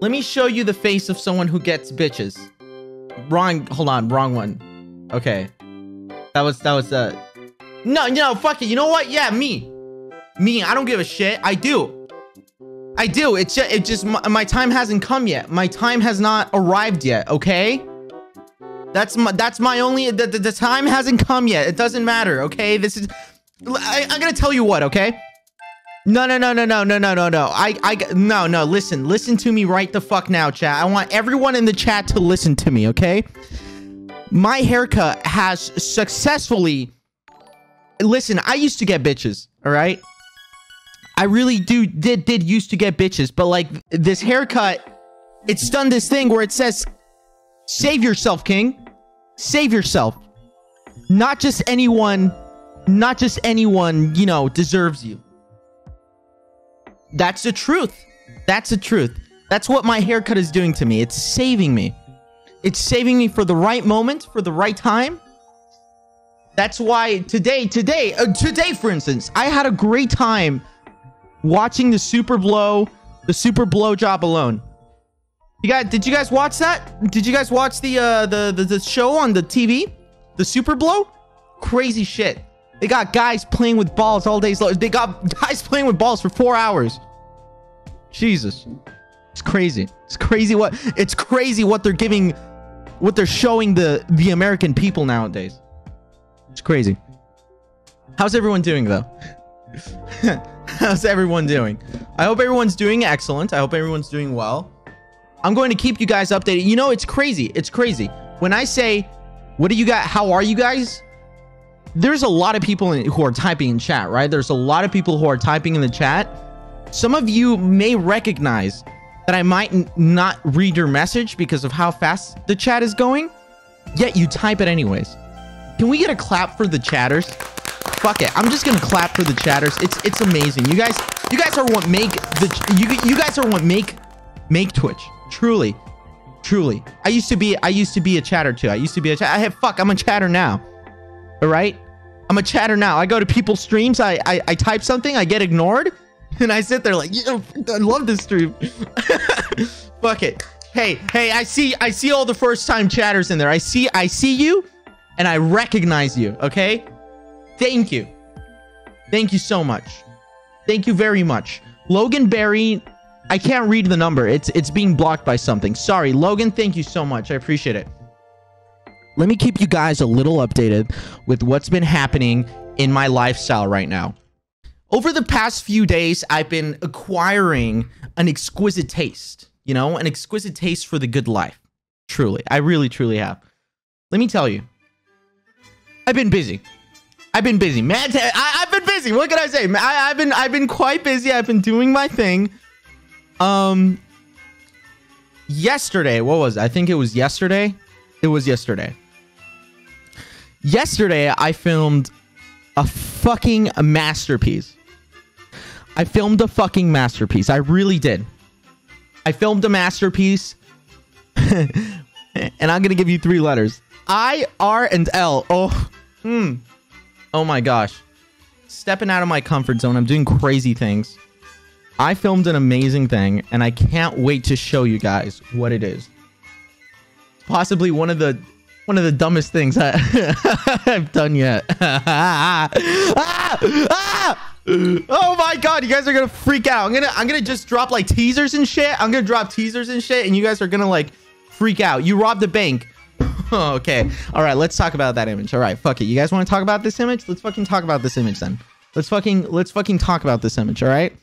Let me show you the face of someone who gets bitches. Wrong. Hold on. Wrong one. Okay. That was that was uh. No, no, fuck it. You know what? Yeah, me. Me. I don't give a shit. I do. I do. It's just, it just my, my time hasn't come yet. My time has not arrived yet. Okay. That's my that's my only the, the, the time hasn't come yet. It doesn't matter. Okay. This is. I, I'm gonna tell you what. Okay. No, no, no, no, no, no, no, no, no. I, I, no, no. Listen, listen to me right the fuck now, chat. I want everyone in the chat to listen to me, okay? My haircut has successfully. Listen, I used to get bitches, all right? I really do did did used to get bitches, but like this haircut, it's done this thing where it says, "Save yourself, King. Save yourself. Not just anyone, not just anyone, you know, deserves you." That's the truth. That's the truth. That's what my haircut is doing to me. It's saving me. It's saving me for the right moment, for the right time. That's why today, today, uh, today, for instance, I had a great time watching the Super Blow, the Super Blow Job alone. You guys, did you guys watch that? Did you guys watch the uh the the, the show on the TV, the Super Blow? Crazy shit. They got guys playing with balls all day. Long. They got guys playing with balls for four hours. Jesus. It's crazy. It's crazy what it's crazy what they're giving what they're showing the the American people nowadays. It's crazy. How's everyone doing though? How's everyone doing? I hope everyone's doing excellent. I hope everyone's doing well. I'm going to keep you guys updated. You know, it's crazy. It's crazy. When I say, what do you got? How are you guys? There's a lot of people in, who are typing in chat, right? There's a lot of people who are typing in the chat. Some of you may recognize that I might not read your message because of how fast the chat is going, yet you type it anyways. Can we get a clap for the chatters? Fuck it. I'm just gonna clap for the chatters. It's it's amazing. You guys, you guys are what make the you you guys are what make make Twitch. Truly, truly. I used to be I used to be a chatter too. I used to be a chat. I have fuck. I'm a chatter now. All right. I'm a chatter now. I go to people's streams. I, I, I type something. I get ignored. And I sit there like, yeah, I love this stream. Fuck it. Hey, hey, I see, I see all the first time chatters in there. I see, I see you and I recognize you. Okay. Thank you. Thank you so much. Thank you very much. Logan Berry. I can't read the number. It's, it's being blocked by something. Sorry, Logan. Thank you so much. I appreciate it let me keep you guys a little updated with what's been happening in my lifestyle right now. Over the past few days, I've been acquiring an exquisite taste, you know, an exquisite taste for the good life. Truly, I really, truly have. Let me tell you, I've been busy. I've been busy, man. I, have been busy. What can I say? I, I've been, I've been quite busy. I've been doing my thing. Um, yesterday, what was it? I think it was yesterday. It was yesterday. Yesterday, I filmed a fucking masterpiece. I filmed a fucking masterpiece. I really did. I filmed a masterpiece. and I'm going to give you three letters. I, R, and L. Oh, hmm. Oh my gosh. Stepping out of my comfort zone. I'm doing crazy things. I filmed an amazing thing, and I can't wait to show you guys what it is. Possibly one of the one of the dumbest things I, have done yet. ah, ah! Oh my god, you guys are gonna freak out. I'm gonna I'm gonna just drop like teasers and shit. I'm gonna drop teasers and shit, and you guys are gonna like freak out. You robbed a bank. okay. All right, let's talk about that image. All right, fuck it. You guys want to talk about this image? Let's fucking talk about this image then. Let's fucking let's fucking talk about this image, all right?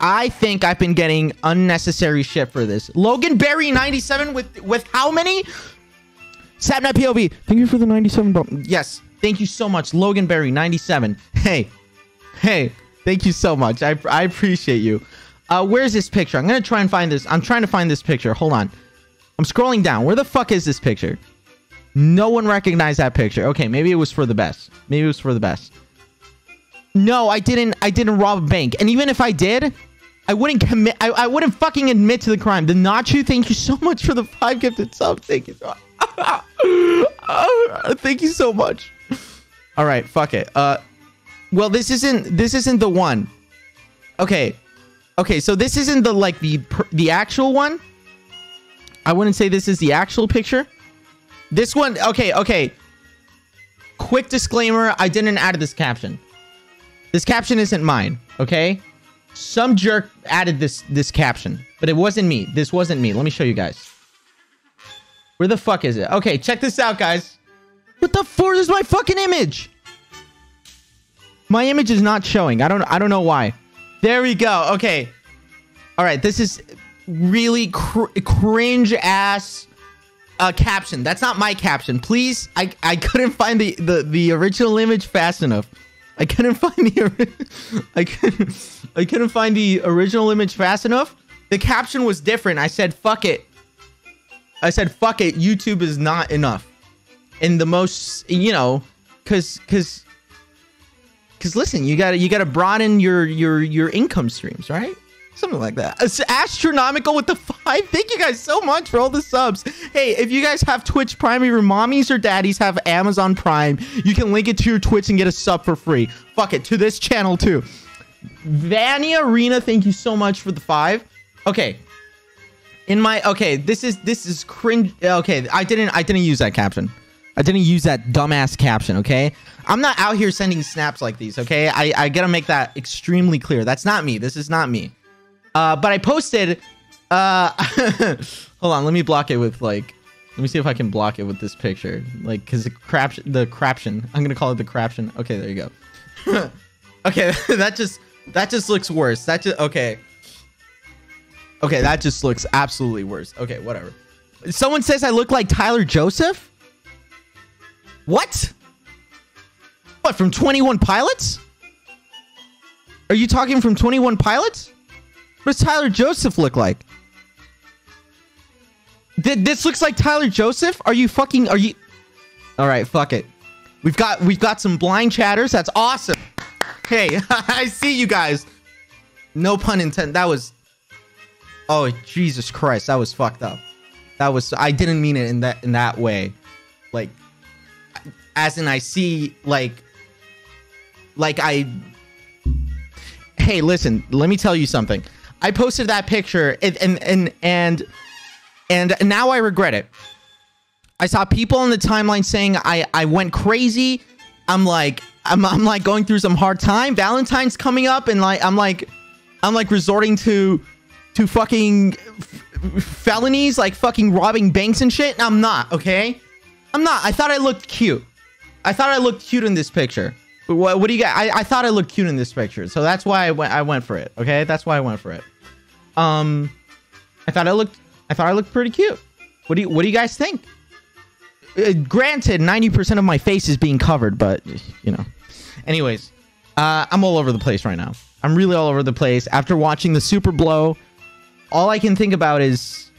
I think I've been getting unnecessary shit for this. Logan Berry 97 with with how many? Sapnap POV, thank you for the 97 bro. Yes, thank you so much. Logan Berry, 97. Hey, hey, thank you so much. I, I appreciate you. Uh, where's this picture? I'm going to try and find this. I'm trying to find this picture. Hold on. I'm scrolling down. Where the fuck is this picture? No one recognized that picture. Okay, maybe it was for the best. Maybe it was for the best. No, I didn't. I didn't rob a bank. And even if I did, I wouldn't commit. I, I wouldn't fucking admit to the crime. The Nachu, thank you so much for the five gifted subs. Thank you so. Thank you so much. All right, fuck it. Uh, well, this isn't this isn't the one. Okay, Okay, so this isn't the like the the actual one. I wouldn't say this is the actual picture. This one, okay, okay. Quick disclaimer: I didn't add this caption. This caption isn't mine. Okay, some jerk added this this caption, but it wasn't me. This wasn't me. Let me show you guys. Where the fuck is it? Okay, check this out, guys. What the fuck is my fucking image? My image is not showing. I don't I don't know why. There we go. Okay. All right, this is really cr- cringe ass uh, caption. That's not my caption. Please, I I couldn't find the the, the original image fast enough. I couldn't find the I couldn't I couldn't find the original image fast enough. The caption was different. I said fuck it. I said fuck it. YouTube is not enough. And the most, you know, cuz cuz cuz listen, you got to you got to broaden your your your income streams, right? Something like that. It's astronomical with the five. Thank you guys so much for all the subs. Hey, if you guys have Twitch Prime, your mommies or daddies have Amazon Prime, you can link it to your Twitch and get a sub for free. Fuck it, to this channel too. Vania Arena, thank you so much for the five. Okay. In my okay, this is this is cringe. Okay, I didn't I didn't use that caption. I didn't use that dumbass caption, okay? I'm not out here sending snaps like these, okay? I, I gotta make that extremely clear. That's not me. This is not me. Uh, but I posted. Uh, hold on, let me block it with like. Let me see if I can block it with this picture, like, cause the crap, the craption. I'm gonna call it the craption. Okay, there you go. okay, that just that just looks worse. That just okay. Okay, that just looks absolutely worse. Okay, whatever. Someone says I look like Tyler Joseph. What? What from 21 Pilots? Are you talking from 21 Pilots? What does Tyler Joseph look like? Th- this looks like Tyler Joseph? Are you fucking are you All right, fuck it. We've got we've got some blind chatters. That's awesome. Hey, I see you guys. No pun intended. That was Oh, Jesus Christ. That was fucked up. That was I didn't mean it in that in that way. Like as in I see like like I Hey, listen, let me tell you something. I posted that picture and and and and, and now I regret it. I saw people on the timeline saying I I went crazy. I'm like I'm I'm like going through some hard time. Valentine's coming up and like I'm like I'm like resorting to to fucking felonies like fucking robbing banks and shit. I'm not, okay? I'm not. I thought I looked cute. I thought I looked cute in this picture. What, what do you got? I, I thought I looked cute in this picture, so that's why I went. I went for it. Okay, that's why I went for it. Um, I thought I looked. I thought I looked pretty cute. What do you What do you guys think? Uh, granted, ninety percent of my face is being covered, but you know. Anyways, uh, I'm all over the place right now. I'm really all over the place. After watching the Super Blow, all I can think about is.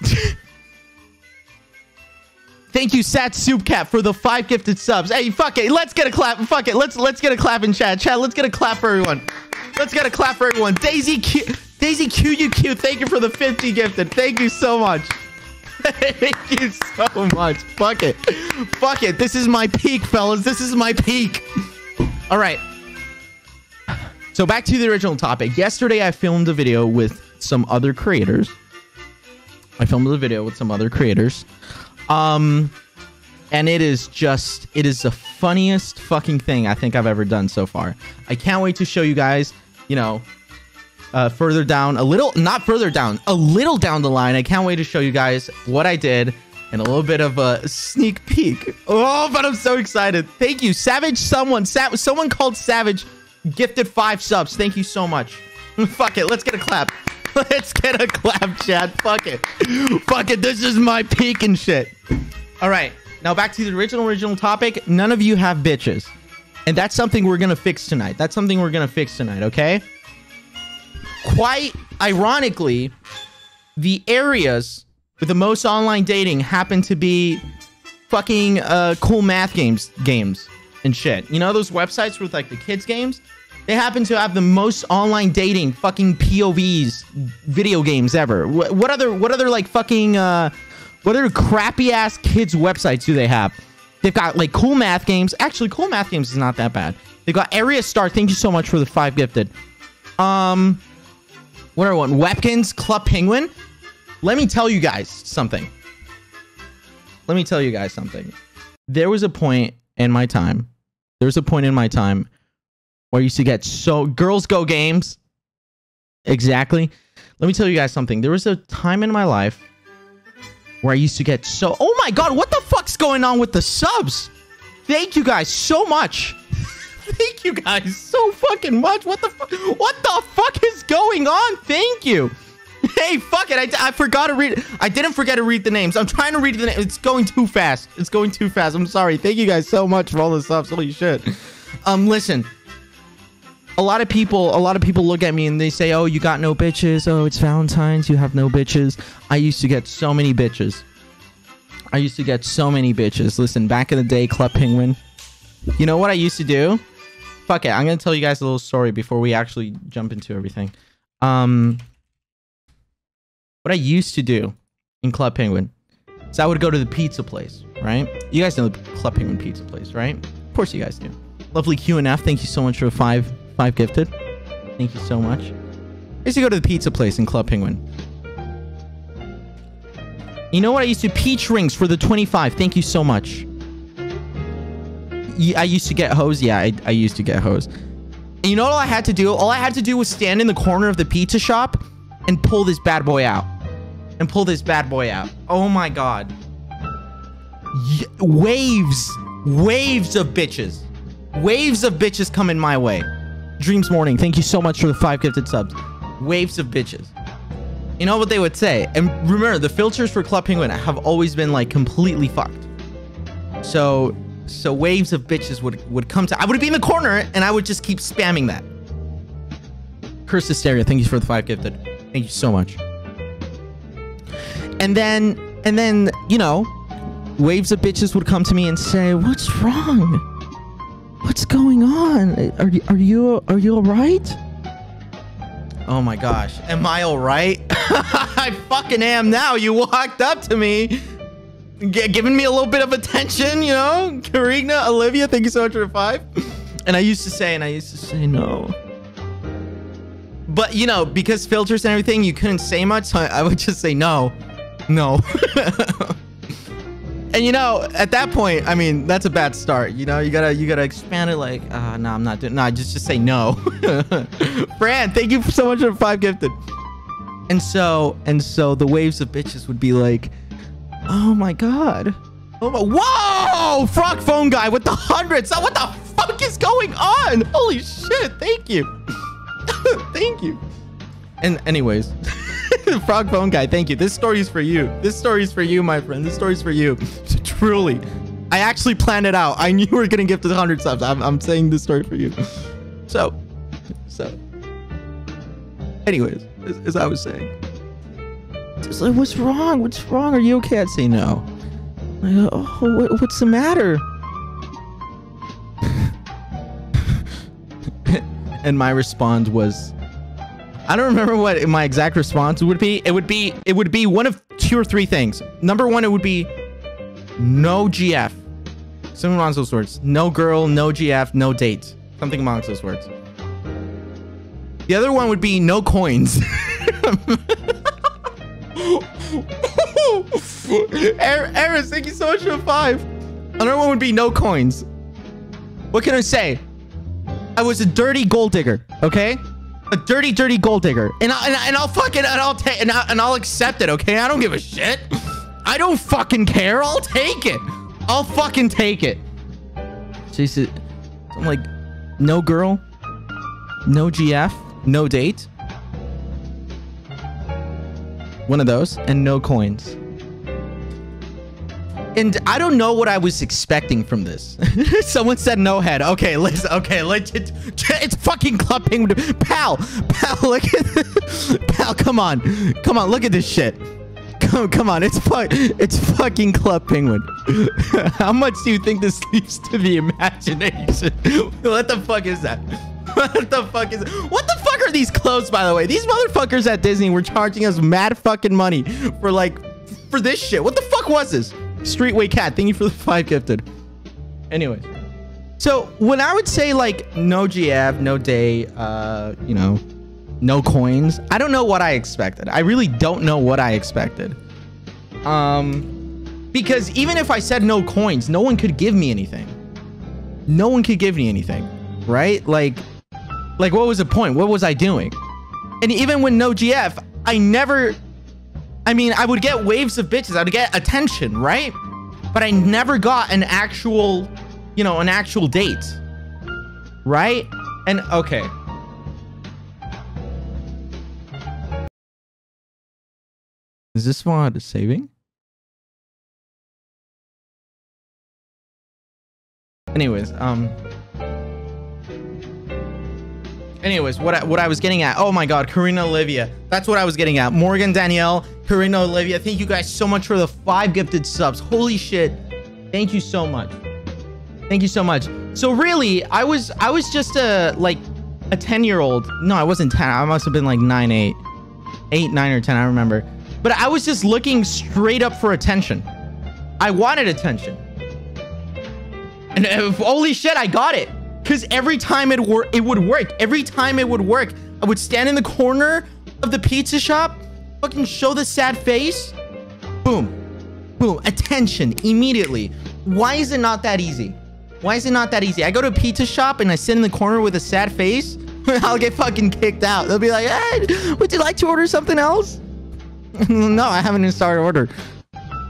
Thank you, Sat Soup Cat, for the five gifted subs. Hey, fuck it. Let's get a clap. Fuck it. Let's let's get a clap in chat. Chat. Let's get a clap for everyone. Let's get a clap for everyone. Daisy Q, Daisy QUQ. Thank you for the 50 gifted. Thank you so much. Thank you so much. Fuck it. Fuck it. This is my peak, fellas. This is my peak. All right. So back to the original topic. Yesterday, I filmed a video with some other creators. I filmed a video with some other creators. Um, and it is just, it is the funniest fucking thing I think I've ever done so far. I can't wait to show you guys, you know, uh, further down, a little, not further down, a little down the line. I can't wait to show you guys what I did and a little bit of a sneak peek. Oh, but I'm so excited. Thank you. Savage someone, Sa- someone called Savage gifted five subs. Thank you so much. Fuck it. Let's get a clap. Let's get a clap, Chad. Fuck it. Fuck it. This is my peak and shit. All right. Now back to the original, original topic. None of you have bitches. And that's something we're going to fix tonight. That's something we're going to fix tonight, okay? Quite ironically, the areas with the most online dating happen to be fucking uh, cool math games games and shit. You know those websites with like the kids games? They happen to have the most online dating fucking POVs video games ever. What, what other what other like fucking uh what other crappy ass kids websites do they have? They've got like cool math games. Actually, cool math games is not that bad. They've got Area Star. Thank you so much for the five gifted. Um, what are one? Webkinz, Club Penguin. Let me tell you guys something. Let me tell you guys something. There was a point in my time. There was a point in my time where I used to get so girls go games. Exactly. Let me tell you guys something. There was a time in my life where I used to get so. Oh my god, what the fuck's going on with the subs? Thank you guys so much. Thank you guys so fucking much. What the fuck? What the fuck is going on? Thank you. Hey, fuck it. I, I forgot to read. I didn't forget to read the names. I'm trying to read the names. It's going too fast. It's going too fast. I'm sorry. Thank you guys so much for all the subs. Holy shit. Um, listen. A lot of people, a lot of people look at me and they say, "Oh, you got no bitches. Oh, it's Valentine's. You have no bitches." I used to get so many bitches. I used to get so many bitches. Listen, back in the day, Club Penguin. You know what I used to do? Fuck it. I'm gonna tell you guys a little story before we actually jump into everything. Um, what I used to do in Club Penguin is I would go to the pizza place, right? You guys know the Club Penguin pizza place, right? Of course you guys do. Lovely QNF, thank you so much for five five gifted. Thank you so much. I used to go to the pizza place in Club Penguin. You know what? I used to peach rings for the 25. Thank you so much. I used to get hose. Yeah, I, I used to get hose. You know all I had to do? All I had to do was stand in the corner of the pizza shop and pull this bad boy out. And pull this bad boy out. Oh my god. Y waves. Waves of bitches. Waves of bitches coming my way. Dreams Morning, thank you so much for the five gifted subs. Waves of bitches. You know what they would say? And remember, the filters for Club Penguin have always been like completely fucked. So, so waves of bitches would would come to. I would be in the corner and I would just keep spamming that. Curse Hysteria, thank you for the five gifted. Thank you so much. And then, and then, you know, waves of bitches would come to me and say, "What's wrong? What's going on? Are you are you are you all right?" Oh my gosh. Am I all right? I fucking am now. You walked up to me, giving me a little bit of attention, you know? Karina, Olivia, thank you so much for the five. And I used to say, and I used to say no. But, you know, because filters and everything, you couldn't say much, so I would just say no. No. and you know, at that point, I mean, that's a bad start. You know, you gotta you gotta expand it. Like, uh, no, I'm not doing. No, just just say no. Fran, thank you so much for five gifted. And so and so the waves of bitches would be like, oh my god, oh my, whoa, frog phone guy with the hundreds. What the fuck is going on? Holy shit! Thank you, thank you. And anyways. Frog phone guy, thank you. This story is for you. This story is for you, my friend. This story is for you. Truly. I actually planned it out. I knew we were going to give to the 100 subs. I'm, I'm saying this story for you. So, so. Anyways, as, as I was saying. Like, what's wrong? What's wrong? Are you okay? I'd say no. I go, oh, what, what's the matter? and my response was, I don't remember what my exact response would be. It would be it would be one of two or three things. Number one, it would be no GF. Something amongst those words. No girl, no GF, no date. Something amongst those words. The other one would be no coins. Eris, thank you so much for the five. Another one would be no coins. What can I say? I was a dirty gold digger, okay? A dirty, dirty gold digger, and I, and, I, and I'll fucking and I'll take and, and I'll accept it. Okay, I don't give a shit. I don't fucking care. I'll take it. I'll fucking take it. So he said, I'm like, no girl, no GF, no date. One of those, and no coins. And I don't know what I was expecting from this. Someone said no head. Okay, listen. Okay, legit. It's fucking Club Penguin. Pal, pal, look at this. Pal, come on. Come on, look at this shit. Come, come on. It's fu it's fucking Club Penguin. How much do you think this leaves to the imagination? what the fuck is that? What the fuck is What the fuck are these clothes, by the way? These motherfuckers at Disney were charging us mad fucking money for like, for this shit. What the fuck was this? Streetway Cat, thank you for the five gifted. Anyways. So when I would say like no GF, no day, uh, you know, no coins. I don't know what I expected. I really don't know what I expected. Um, because even if I said no coins, no one could give me anything. No one could give me anything, right? Like, like what was the point? What was I doing? And even when no GF, I never, I mean, I would get waves of bitches. I would get attention, right? But I never got an actual, you know, an actual date, right? And okay. Is this one saving? Anyways, um Anyways, what I, what I was getting at. Oh my god, Karina Olivia. That's what I was getting at. Morgan Danielle, Karina Olivia. Thank you guys so much for the 5 gifted subs. Holy shit. Thank you so much. Thank you so much. So really, I was I was just a like a 10-year-old. No, I wasn't 10. I must have been like 9, 8. 8, 9 or 10, I remember. But I was just looking straight up for attention. I wanted attention. And uh, holy shit, I got it. Because every time it, wor it would work. Every time it would work. I would stand in the corner of the pizza shop, fucking show the sad face. Boom. Boom. Attention immediately. Why is it not that easy? Why is it not that easy? I go to a pizza shop and I sit in the corner with a sad face. I'll get fucking kicked out. They'll be like, hey, would you like to order something else? no, I haven't even started order.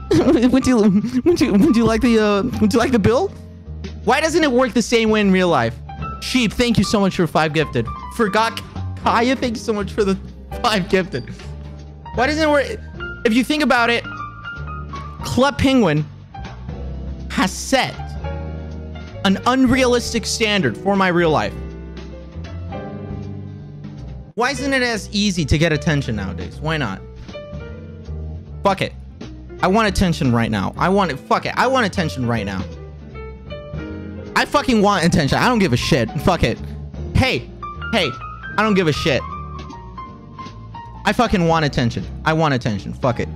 would you would you would you like the uh would you like the bill? Why doesn't it work the same way in real life? Sheep, thank you so much for five gifted. Forgot Kaya, thank you so much for the five gifted. Why doesn't it work? If you think about it, Club Penguin has set an unrealistic standard for my real life. Why isn't it as easy to get attention nowadays? Why not? Fuck it. I want attention right now. I want it. Fuck it. I want attention right now. I fucking want attention. I don't give a shit. Fuck it. Hey. Hey. I don't give a shit. I fucking want attention. I want attention. Fuck it.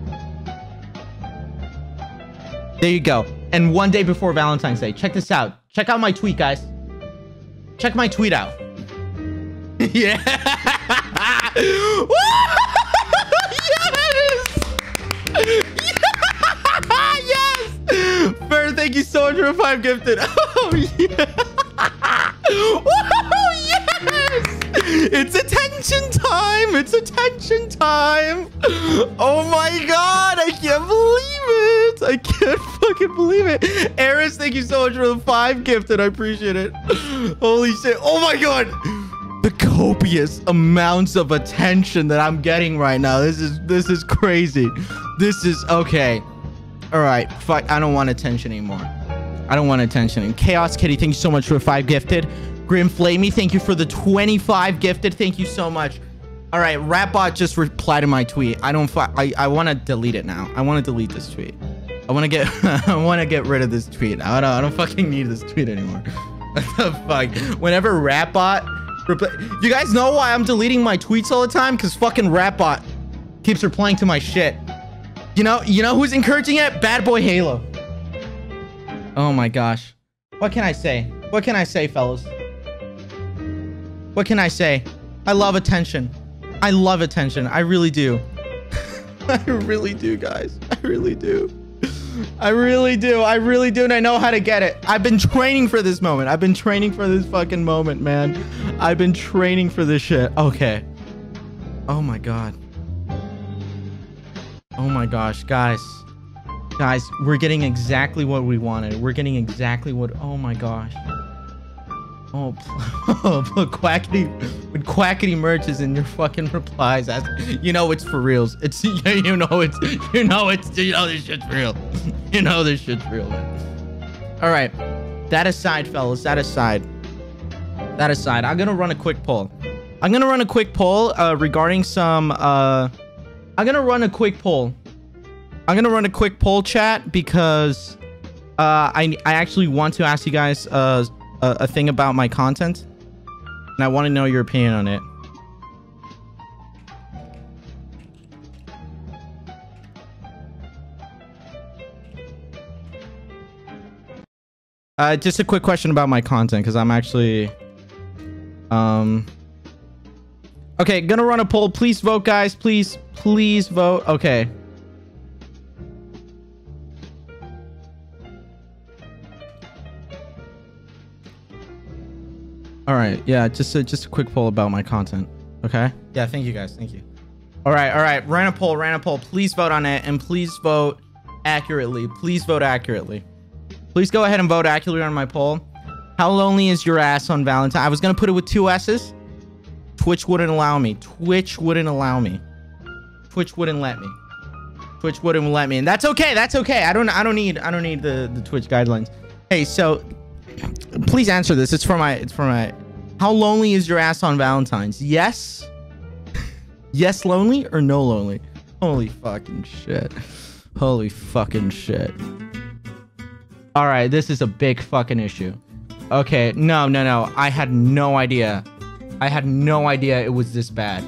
There you go. And one day before Valentine's Day. Check this out. Check out my tweet, guys. Check my tweet out. yeah. yes! yes! Bird, thank you so much for five gifted. Oh, yeah. It's attention time! It's attention time! Oh my god, I can't believe it! I can't fucking believe it. Eris, thank you so much for the five gifted. I appreciate it. Holy shit. Oh my god! the copious amounts of attention that I'm getting right now. This is this is crazy. This is okay. All right, fuck. I don't want attention anymore. I don't want attention. And Chaos Kitty, thank you so much for five gifted. Grim Flamey, thank you for the 25 gifted. Thank you so much. All right, Ratbot just replied to my tweet. I don't. I I want to delete it now. I want to delete this tweet. I want to get. I want to get rid of this tweet. I don't. I don't fucking need this tweet anymore. what the fuck? Whenever Ratbot you guys know why I'm deleting my tweets all the time? Because fucking Ratbot keeps replying to my shit. You know, you know who's encouraging it? Bad Boy Halo. Oh my gosh. What can I say? What can I say, fellas? What can I say? I love attention. I love attention. I really do. I really do, guys. I really do. I really do. I really do. And I know how to get it. I've been training for this moment. I've been training for this fucking moment, man. I've been training for this shit. Okay. Oh my god. Oh my gosh, guys. Guys, we're getting exactly what we wanted. We're getting exactly what... Oh my gosh. Oh, quackity, when quackity merges in your fucking replies, as you know it's for reals. It's you know it's you know it's you know this shit's real. You know this shit's real, man. All right, that aside, fellas. That aside. That aside, I'm gonna run a quick poll. I'm gonna run a quick poll uh, regarding some. Uh, I'm gonna run a quick poll. I'm gonna run a quick poll chat because uh, I I actually want to ask you guys uh a, a thing about my content, and I want to know your opinion on it. Uh, just a quick question about my content, because I'm actually... Um... Okay, gonna run a poll. Please vote, guys. Please, please vote. Okay. All right. Yeah, just a, just a quick poll about my content. Okay. Yeah. Thank you, guys. Thank you. All right. All right. Ran a poll. Ran a poll. Please vote on it, and please vote accurately. Please vote accurately. Please go ahead and vote accurately on my poll. How lonely is your ass on Valentine? I was gonna put it with two S's. Twitch wouldn't allow me. Twitch wouldn't allow me. Twitch wouldn't let me. Twitch wouldn't let me, and that's okay. That's okay. I don't. I don't need. I don't need the the Twitch guidelines. Hey, so please answer this. It's for my. It's for my. How lonely is your ass on Valentine's? Yes. yes, lonely or no lonely? Holy fucking shit. Holy fucking shit. All right, this is a big fucking issue. Okay, no, no, no. I had no idea. I had no idea it was this bad.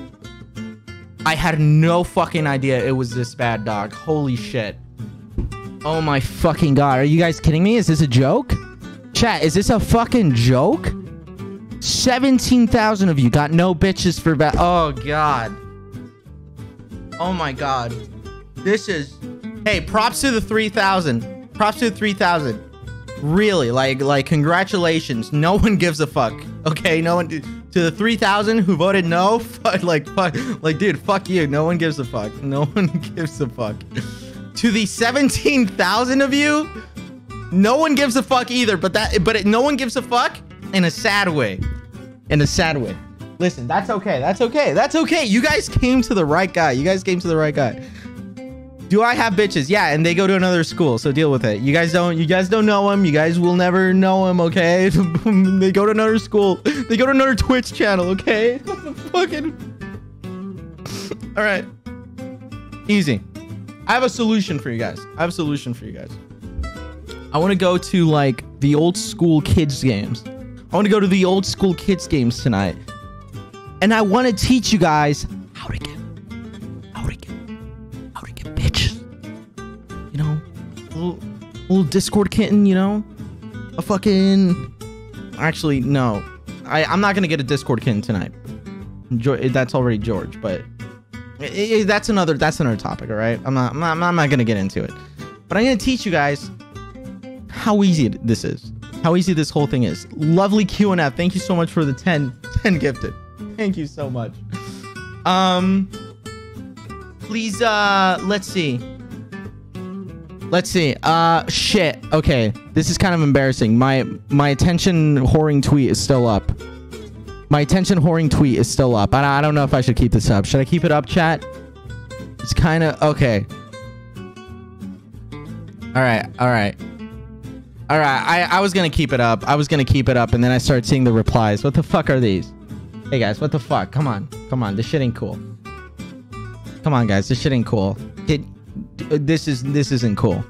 I had no fucking idea it was this bad, dog. Holy shit. Oh my fucking god. Are you guys kidding me? Is this a joke? Chat, is this a fucking joke? 17,000 of you got no bitches for bad. Oh god. Oh my god. This is... Hey, props to the 3,000. Props to the 3,000 really like like congratulations no one gives a fuck okay no one to the 3000 who voted no fuck, like fuck like dude fuck you no one gives a fuck no one gives a fuck to the 17,000 of you no one gives a fuck either but that but it, no one gives a fuck in a sad way in a sad way listen that's okay that's okay that's okay you guys came to the right guy you guys came to the right guy do I have bitches? Yeah, and they go to another school, so deal with it. You guys don't you guys don't know him. You guys will never know him, okay? they go to another school. They go to another Twitch channel, okay? Fucking All right. Easy. I have a solution for you guys. I have a solution for you guys. I want to go to like the old school kids games. I want to go to the old school kids games tonight. And I want to teach you guys how to get how to get how to get bitches. you know, little, little Discord kitten, you know, a fucking. Actually, no, I I'm not gonna get a Discord kitten tonight. That's already George, but it, it, that's another that's another topic. All right, I'm not, I'm not I'm not gonna get into it, but I'm gonna teach you guys how easy this is, how easy this whole thing is. Lovely QNF, thank you so much for the 10 10 gifted. Thank you so much. Um, please uh, let's see. Let's see. Uh, shit. Okay, this is kind of embarrassing. My my attention whoring tweet is still up. My attention whoring tweet is still up. I, I don't know if I should keep this up. Should I keep it up, chat? It's kind of okay. All right. All right. All right. I I was gonna keep it up. I was gonna keep it up, and then I started seeing the replies. What the fuck are these? Hey guys, what the fuck? Come on, come on. This shit ain't cool. Come on, guys. This shit ain't cool. Did this is this isn't cool.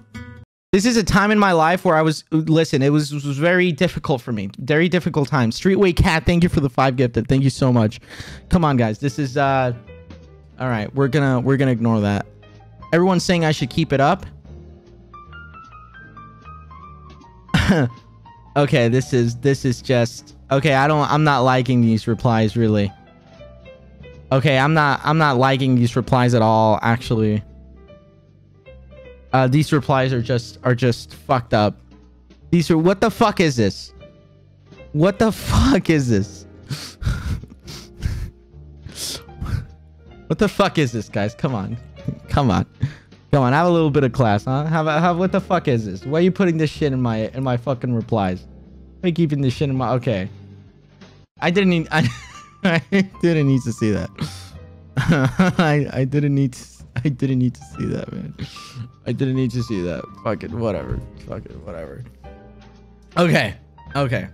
This is a time in my life where I was listen. It was, was very difficult for me. Very difficult time. Streetway cat, thank you for the five gifted. Thank you so much. Come on, guys. This is uh. All right, we're gonna we're gonna ignore that. Everyone's saying I should keep it up. okay, this is this is just okay. I don't. I'm not liking these replies really. Okay, I'm not. I'm not liking these replies at all. Actually. Uh, these replies are just are just fucked up. These are what the fuck is this? What the fuck is this? what the fuck is this, guys? Come on, come on, come on. Have a little bit of class, huh? Have have what the fuck is this? Why are you putting this shit in my in my fucking replies? Why are you keeping this shit in my? Okay, I didn't need I, I didn't need to see that. I I didn't need. To, I didn't need to see that, man. I didn't need to see that. Fuck it, whatever. Fuck it, whatever. Okay. Okay.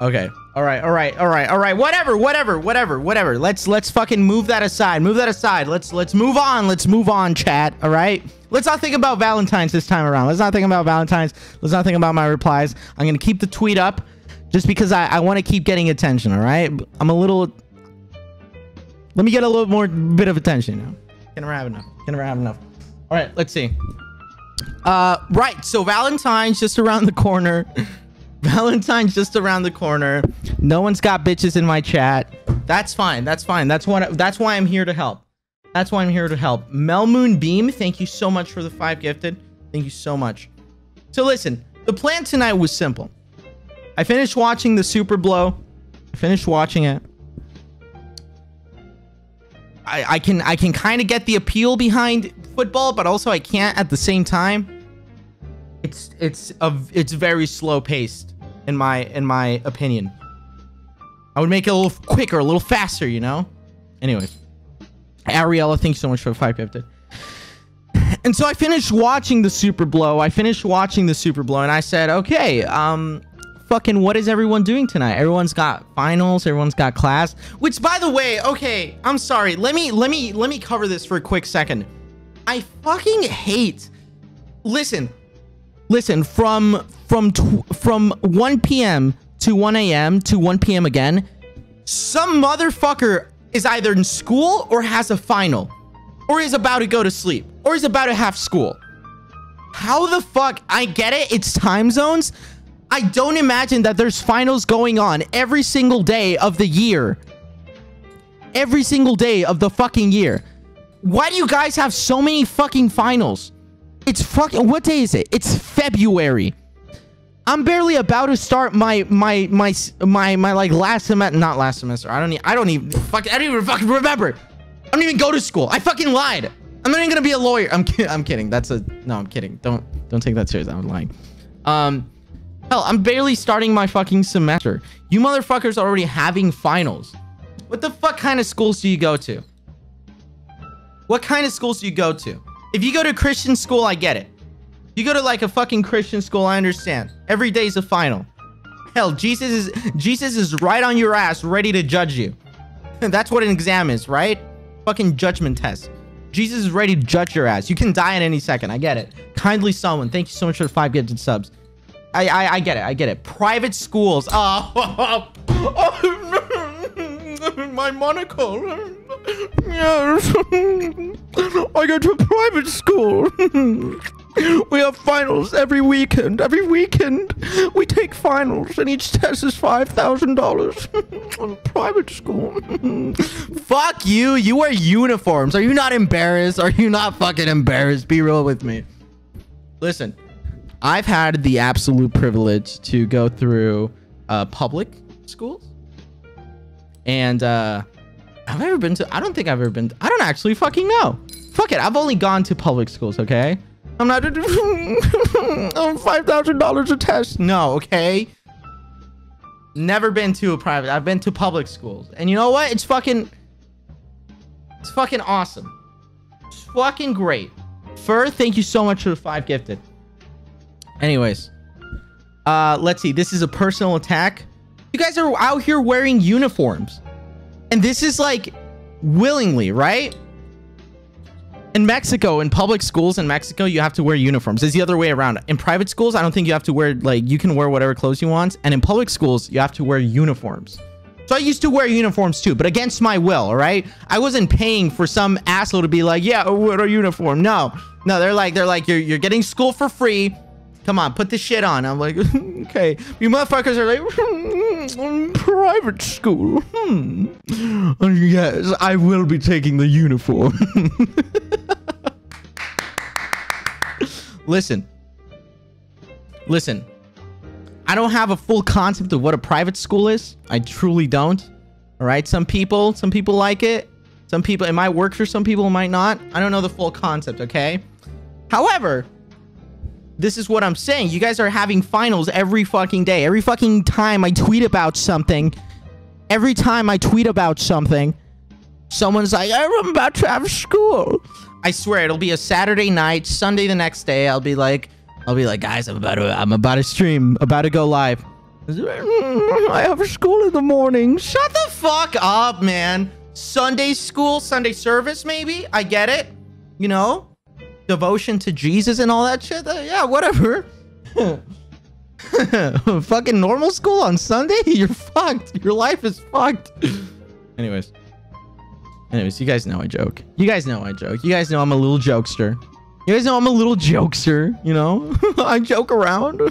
Okay. All right. All right. All right. All right. Whatever. Whatever. Whatever. Whatever. Let's let's fucking move that aside. Move that aside. Let's let's move on. Let's move on, chat. All right. Let's not think about Valentine's this time around. Let's not think about Valentine's. Let's not think about my replies. I'm gonna keep the tweet up, just because I I want to keep getting attention. All right. I'm a little. Let me get a little more bit of attention now. Can never have enough. Can never have enough. All right, let's see. Uh, right. So Valentine's just around the corner. Valentine's just around the corner. No one's got bitches in my chat. That's fine. That's fine. That's what. That's why I'm here to help. That's why I'm here to help. Melmoon Beam, thank you so much for the five gifted. Thank you so much. So listen, the plan tonight was simple. I finished watching the Super Blow. I finished watching it. I, I can I can kind of get the appeal behind football, but also I can't at the same time. It's it's a it's very slow paced in my in my opinion. I would make it a little quicker, a little faster, you know. Anyways, Ariella, thanks so much for the five. And so I finished watching the Super Blow. I finished watching the Super Blow, and I said, okay, um, fucking what is everyone doing tonight? Everyone's got finals, everyone's got class. Which by the way, okay, I'm sorry. Let me let me let me cover this for a quick second. I fucking hate Listen. Listen, from from from 1 p.m. to 1 a.m. to 1 p.m. again, some motherfucker is either in school or has a final or is about to go to sleep or is about to have school. How the fuck? I get it. It's time zones. I don't imagine that there's finals going on every single day of the year. Every single day of the fucking year. Why do you guys have so many fucking finals? It's fucking what day is it? It's February. I'm barely about to start my my my my my like last semester, not last semester. I don't need, I don't even fuck I don't even fucking remember. I don't even go to school. I fucking lied. I'm not even gonna be a lawyer. I'm kidding. I'm kidding. That's a no. I'm kidding. Don't don't take that serious. I'm lying. Um, hell, I'm barely starting my fucking semester. You motherfuckers are already having finals. What the fuck kind of schools do you go to? What kind of schools do you go to? If you go to Christian school, I get it. You go to like a fucking Christian school, I understand. Every day's a final. Hell, Jesus is Jesus is right on your ass, ready to judge you. That's what an exam is, right? Fucking judgment test. Jesus is ready to judge your ass. You can die at any second. I get it. Kindly someone. Thank you so much for the five gifted subs. I, I I get it. I get it. Private schools. Oh, oh my monocle. Yes. I go to a private school. we have finals every weekend. Every weekend, we take finals, and each test is five thousand dollars. private school. Fuck you. You wear uniforms. Are you not embarrassed? Are you not fucking embarrassed? Be real with me. Listen, I've had the absolute privilege to go through uh, public schools and uh have I ever been to I don't think I've ever been to, I don't actually fucking know. Fuck it. I've only gone to public schools, okay? I'm not I'm five thousand dollars a test. No, okay. Never been to a private. I've been to public schools. And you know what? It's fucking it's fucking awesome. It's fucking great. Fur, thank you so much for the five gifted. Anyways. Uh let's see. This is a personal attack. You guys are out here wearing uniforms. And this is like willingly, right? In Mexico, in public schools in Mexico, you have to wear uniforms. It's the other way around. In private schools, I don't think you have to wear, like, you can wear whatever clothes you want. And in public schools, you have to wear uniforms. So I used to wear uniforms too, but against my will, all right? I wasn't paying for some asshole to be like, yeah, wear a uniform. No, no, they're like, they're like, you're, you're getting school for free. Come on, put the shit on. I'm like, okay. You motherfuckers are like, private school. Hmm. Yes, I will be taking the uniform. Listen. Listen. I don't have a full concept of what a private school is. I truly don't. All right. Some people, some people like it. Some people, it might work for some people, it might not. I don't know the full concept. Okay. However, this is what I'm saying. You guys are having finals every fucking day. Every fucking time I tweet about something, every time I tweet about something, someone's like, I'm about to have school. I swear it'll be a Saturday night, Sunday the next day. I'll be like, I'll be like, guys, I'm about to, I'm about to stream, about to go live. I have school in the morning. Shut the fuck up, man. Sunday school, Sunday service, maybe. I get it. You know, devotion to Jesus and all that shit. Uh, yeah, whatever. Fucking normal school on Sunday? You're fucked. Your life is fucked. Anyways. Anyways, you guys know I joke. You guys know I joke. You guys know I'm a little jokester. You guys know I'm a little jokester, you know? I joke around.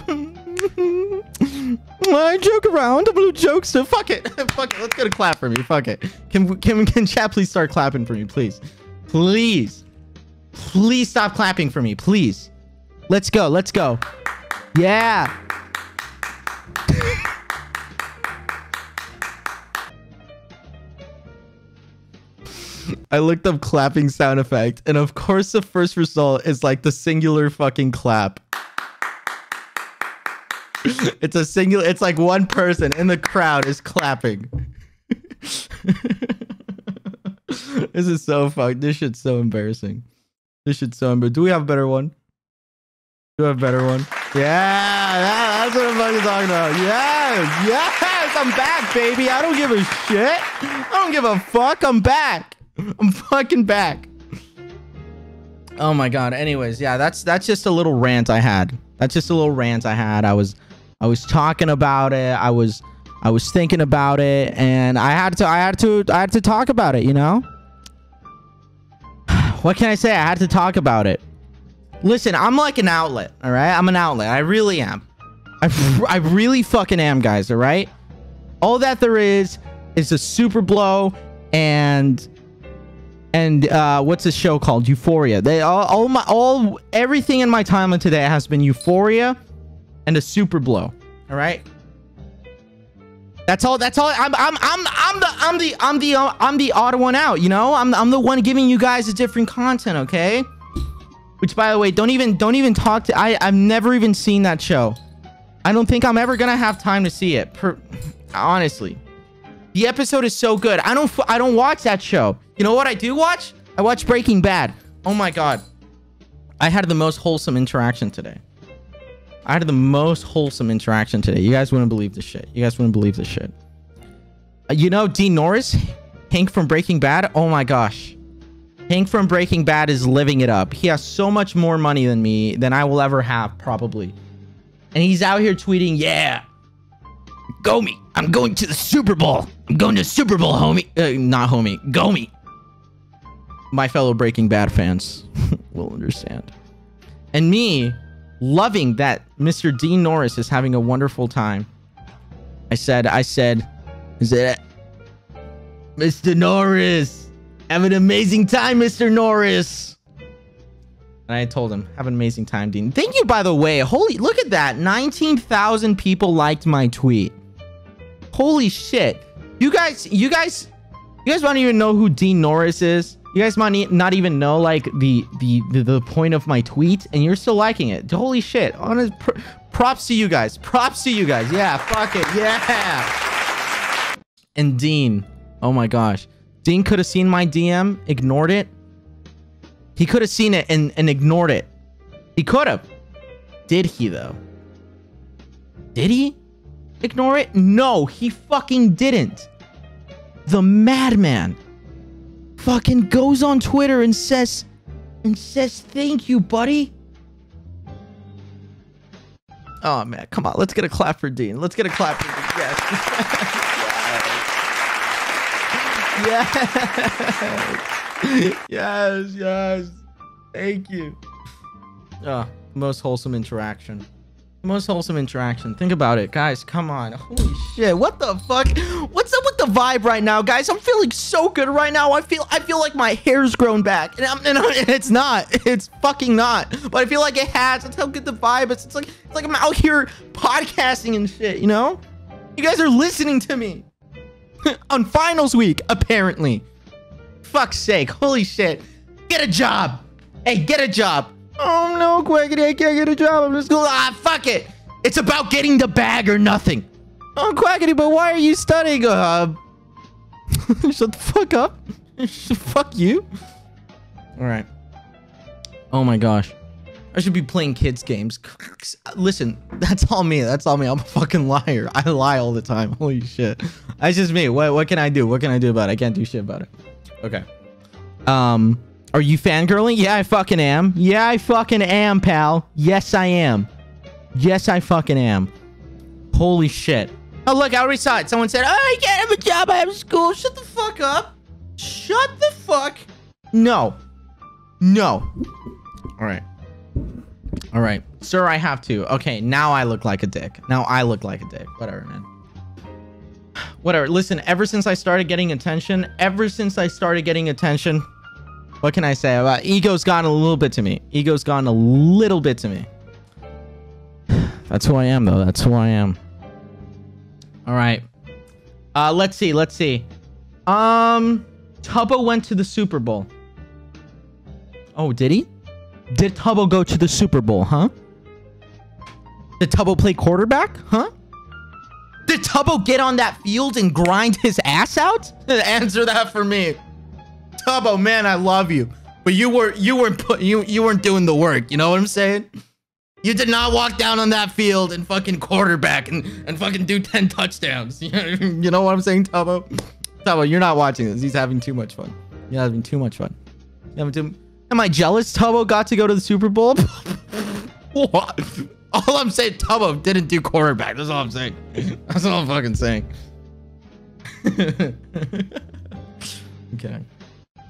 I joke around. I'm a little jokester. Fuck it. Fuck it. Let's get a clap for me. Fuck it. Can can can chat please start clapping for me, please, please, please stop clapping for me, please. Let's go. Let's go. Yeah. I looked up clapping sound effect, and of course, the first result is like the singular fucking clap. it's a singular, it's like one person in the crowd is clapping. this is so fucked. This shit's so embarrassing. This shit's so embarrassing. Do we have a better one? Do we have a better one? Yeah, that's what I'm fucking talking about. Yes, yes, I'm back, baby. I don't give a shit. I don't give a fuck. I'm back. I'm fucking back. Oh my god. Anyways, yeah, that's that's just a little rant I had. That's just a little rant I had. I was I was talking about it. I was I was thinking about it and I had to I had to I had to talk about it, you know? What can I say? I had to talk about it. Listen, I'm like an outlet, all right? I'm an outlet. I really am. I, I really fucking am, guys, all right? All that there is is a Super Bowl and and uh, what's this show called? Euphoria. They all, all my all everything in my timeline today has been Euphoria and a Super Bowl. All right. That's all. That's all. I'm. I'm. I'm. I'm the. I'm the. I'm the. I'm the odd one out. You know. I'm. I'm the one giving you guys a different content. Okay. Which, by the way, don't even. Don't even talk to. I. I've never even seen that show. I don't think I'm ever gonna have time to see it. Per, honestly. The episode is so good. I don't I don't watch that show. You know what I do watch? I watch Breaking Bad. Oh my god. I had the most wholesome interaction today. I had the most wholesome interaction today. You guys wouldn't believe this shit. You guys wouldn't believe this shit. Uh, you know Dean Norris? Hank from Breaking Bad? Oh my gosh. Hank from Breaking Bad is living it up. He has so much more money than me than I will ever have, probably. And he's out here tweeting, yeah, Go me. I'm going to the Super Bowl. I'm going to Super Bowl, homie. Uh, not homie. Go me. My fellow Breaking Bad fans will understand. And me loving that Mr. Dean Norris is having a wonderful time. I said, I said, is it Mr. Norris? Have an amazing time, Mr. Norris. And I told him, have an amazing time, Dean. Thank you, by the way. Holy, look at that. 19,000 people liked my tweet. Holy shit. You guys, you guys, you guys don't even know who Dean Norris is. You guys might not even know like the, the the the point of my tweet, and you're still liking it. Holy shit! Honest, pr props to you guys. Props to you guys. Yeah, fuck it. Yeah. And Dean, oh my gosh, Dean could have seen my DM, ignored it. He could have seen it and and ignored it. He could have. Did he though? Did he? ignore it? No, he fucking didn't. The madman fucking goes on Twitter and says and says thank you, buddy. Oh man, come on, let's get a clap for Dean. Let's get a clap for Dean. Yes. yes. yes, yes. Thank you. Oh, most wholesome interaction. Most wholesome interaction. Think about it, guys. Come on. Holy shit. What the fuck? What's up with the vibe right now, guys? I'm feeling so good right now. I feel I feel like my hair's grown back. And, I'm, and, and it's not. It's fucking not. But I feel like it has. That's how good the vibe is. It's like it's like I'm out here podcasting and shit, you know? You guys are listening to me. On finals week, apparently. Fuck's sake. Holy shit. Get a job. Hey, get a job. Oh no, Quackity, I can't get a job. I'm just going. Ah, fuck it. It's about getting the bag or nothing. Oh, Quackity, but why are you studying? Uh, shut the fuck up. fuck you. All right. Oh my gosh. I should be playing kids games. Listen, that's all me. That's all me. I'm a fucking liar. I lie all the time. Holy shit. That's just me. What what can I do? What can I do about it? I can't do shit about it. Okay. Um are you fangirling? Yeah, I fucking am. Yeah, I fucking am, pal. Yes, I am. Yes, I fucking am. Holy shit. Oh, look, I already saw it. Someone said, oh, I can't have a job. I have school. Shut the fuck up. Shut the fuck. No. No. All right. All right. Sir, I have to. Okay, now I look like a dick. Now I look like a dick. Whatever, man. Whatever. Listen, ever since I started getting attention, ever since I started getting attention, what can I say about ego's gone a little bit to me. Ego's gone a little bit to me. That's who I am, though. That's who I am. All right. Uh, let's see. Let's see. Um, Tubbo went to the Super Bowl. Oh, did he? Did Tubbo go to the Super Bowl, huh? Did Tubbo play quarterback, huh? Did Tubbo get on that field and grind his ass out? Answer that for me. Tubbo, man, I love you, but you were you weren't put you you weren't doing the work. You know what I'm saying? You did not walk down on that field and fucking quarterback and, and fucking do 10 touchdowns. you know what I'm saying, Tubbo? Tubbo, you're not watching this. He's having too much fun. You're having too much fun. Having too... Am I jealous Tubbo got to go to the Super Bowl? what? All I'm saying, Tubbo didn't do quarterback. That's all I'm saying. That's all I'm fucking saying. okay.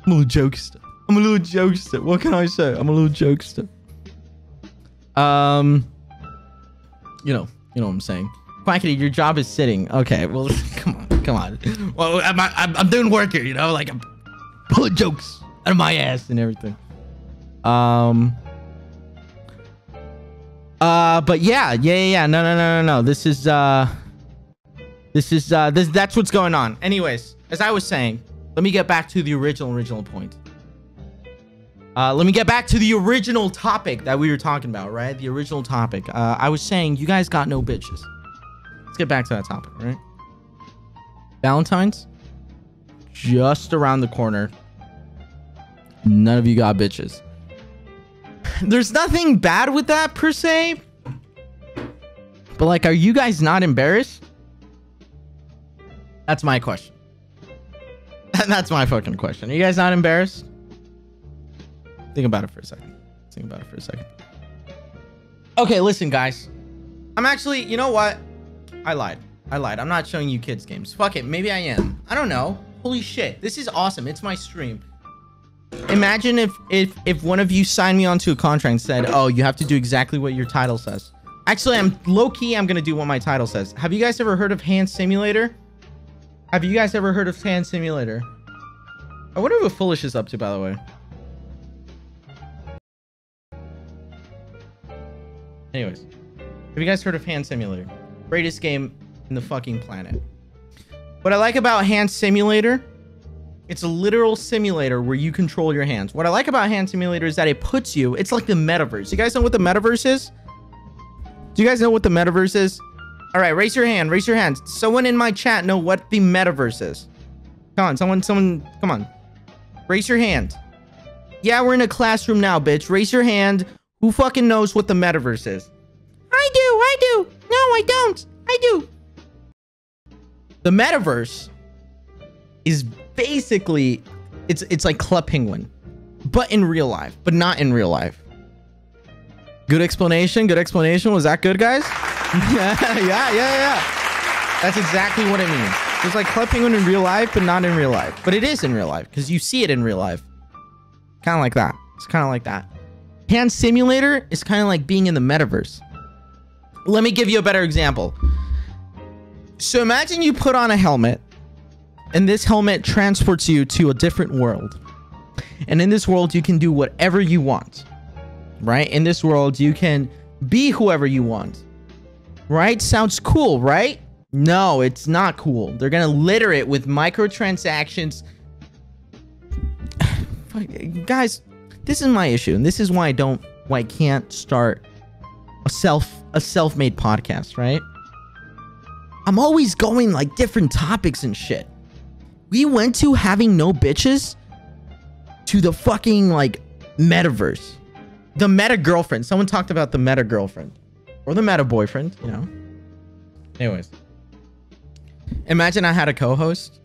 I'm a little jokester. I'm a little jokester. What can I say? I'm a little jokester. Um, you know, you know what I'm saying. Quackity, your job is sitting. Okay, well, come on, come on. Well, I'm, I'm, I'm doing work here, you know, like I'm pulling jokes out of my ass and everything. Um. Uh, but yeah, yeah, yeah, yeah. No, no, no, no, no. This is uh, this is uh, this that's what's going on. Anyways, as I was saying, let me get back to the original original point. Uh, let me get back to the original topic that we were talking about, right? The original topic. Uh, I was saying you guys got no bitches. Let's get back to that topic, right? Valentine's just around the corner. None of you got bitches. There's nothing bad with that per se. But like, are you guys not embarrassed? That's my question. That's my fucking question. Are you guys not embarrassed? Think about it for a second. Think about it for a second. Okay, listen, guys. I'm actually, you know what? I lied. I lied. I'm not showing you kids games. Fuck it. Maybe I am. I don't know. Holy shit. This is awesome. It's my stream. Imagine if if if one of you signed me onto a contract and said, "Oh, you have to do exactly what your title says." Actually, I'm low key. I'm gonna do what my title says. Have you guys ever heard of Hand Simulator? Have you guys ever heard of Hand Simulator? I wonder what Foolish is up to, by the way. Anyways, have you guys heard of Hand Simulator? Greatest game in the fucking planet. What I like about Hand Simulator, it's a literal simulator where you control your hands. What I like about Hand Simulator is that it puts you, it's like the metaverse. You guys know what the metaverse is? Do you guys know what the metaverse is? All right, raise your hand, raise your hand. Someone in my chat know what the metaverse is. Come on, someone, someone, come on. Raise your hand. Yeah, we're in a classroom now, bitch. Raise your hand. Who fucking knows what the metaverse is? I do, I do. No, I don't. I do. The metaverse is basically it's it's like Club Penguin, but in real life, but not in real life. Good explanation. Good explanation. Was that good, guys? yeah, yeah, yeah, yeah. That's exactly what it means. It's like Club Penguin in real life, but not in real life. But it is in real life because you see it in real life. Kind of like that. It's kind of like that. Hand Simulator is kind of like being in the metaverse. Let me give you a better example. So imagine you put on a helmet and this helmet transports you to a different world. And in this world, you can do whatever you want, right? In this world, you can be whoever you want, right? Sounds cool, right? No, it's not cool. They're going to litter it with microtransactions. Guys, this is my issue, and this is why I don't, why I can't start a self, a self-made podcast, right? I'm always going like different topics and shit. We went to having no bitches to the fucking like metaverse. The meta girlfriend. Someone talked about the meta girlfriend or the meta boyfriend, you know. Anyways, imagine I had a co-host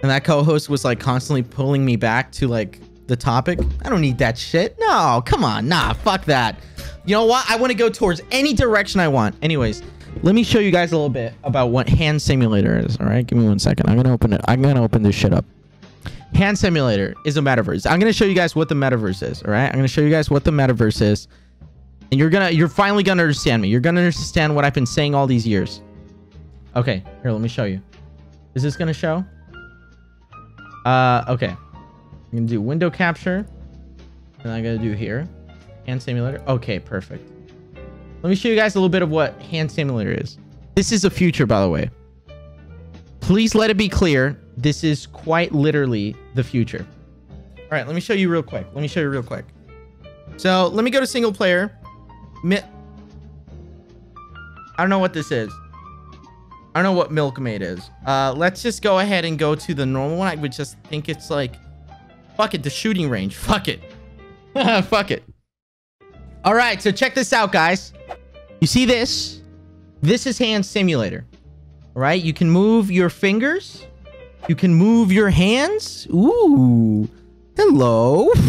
and that co-host was like constantly pulling me back to like the topic. I don't need that shit. No, come on. Nah, fuck that. You know what? I want to go towards any direction I want. Anyways, let me show you guys a little bit about what Hand Simulator is. All right, give me one second. I'm gonna open it. I'm gonna open this shit up. Hand Simulator is a metaverse. I'm gonna show you guys what the metaverse is. All right, I'm gonna show you guys what the metaverse is. And you're gonna you're finally gonna understand me. You're gonna understand what I've been saying all these years. Okay, here, let me show you. Is this gonna show? Uh, okay. I'm gonna do window capture. And I'm gonna do here. Hand simulator. Okay, perfect. Let me show you guys a little bit of what hand simulator is. This is the future, by the way. Please let it be clear. This is quite literally the future. All right, let me show you real quick. Let me show you real quick. So let me go to single player. Mi I don't know what this is. I don't know what Milkmaid is. Uh, let's just go ahead and go to the normal one. I would just think it's like, fuck it, the shooting range. Fuck it. fuck it. All right, so check this out, guys. You see this? This is hand simulator. All right, you can move your fingers. You can move your hands. Ooh. Hello.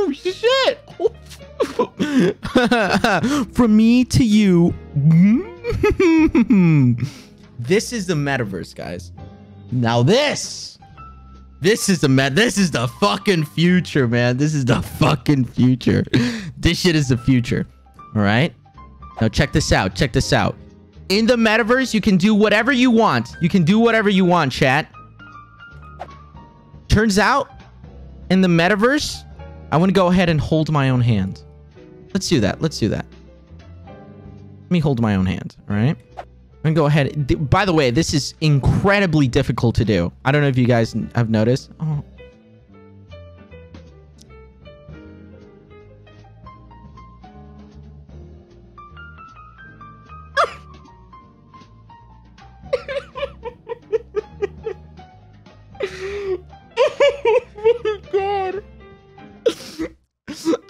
Oh, shit. From me to you. this is the metaverse, guys. Now this. This is the met. This is the fucking future, man. This is the fucking future. this shit is the future. All right. Now check this out. Check this out. In the metaverse, you can do whatever you want. You can do whatever you want, chat. Turns out, in the metaverse, I want to go ahead and hold my own hand. Let's do that. Let's do that. Let me hold my own hand, all right? I'm gonna go ahead. By the way, this is incredibly difficult to do. I don't know if you guys have noticed. Oh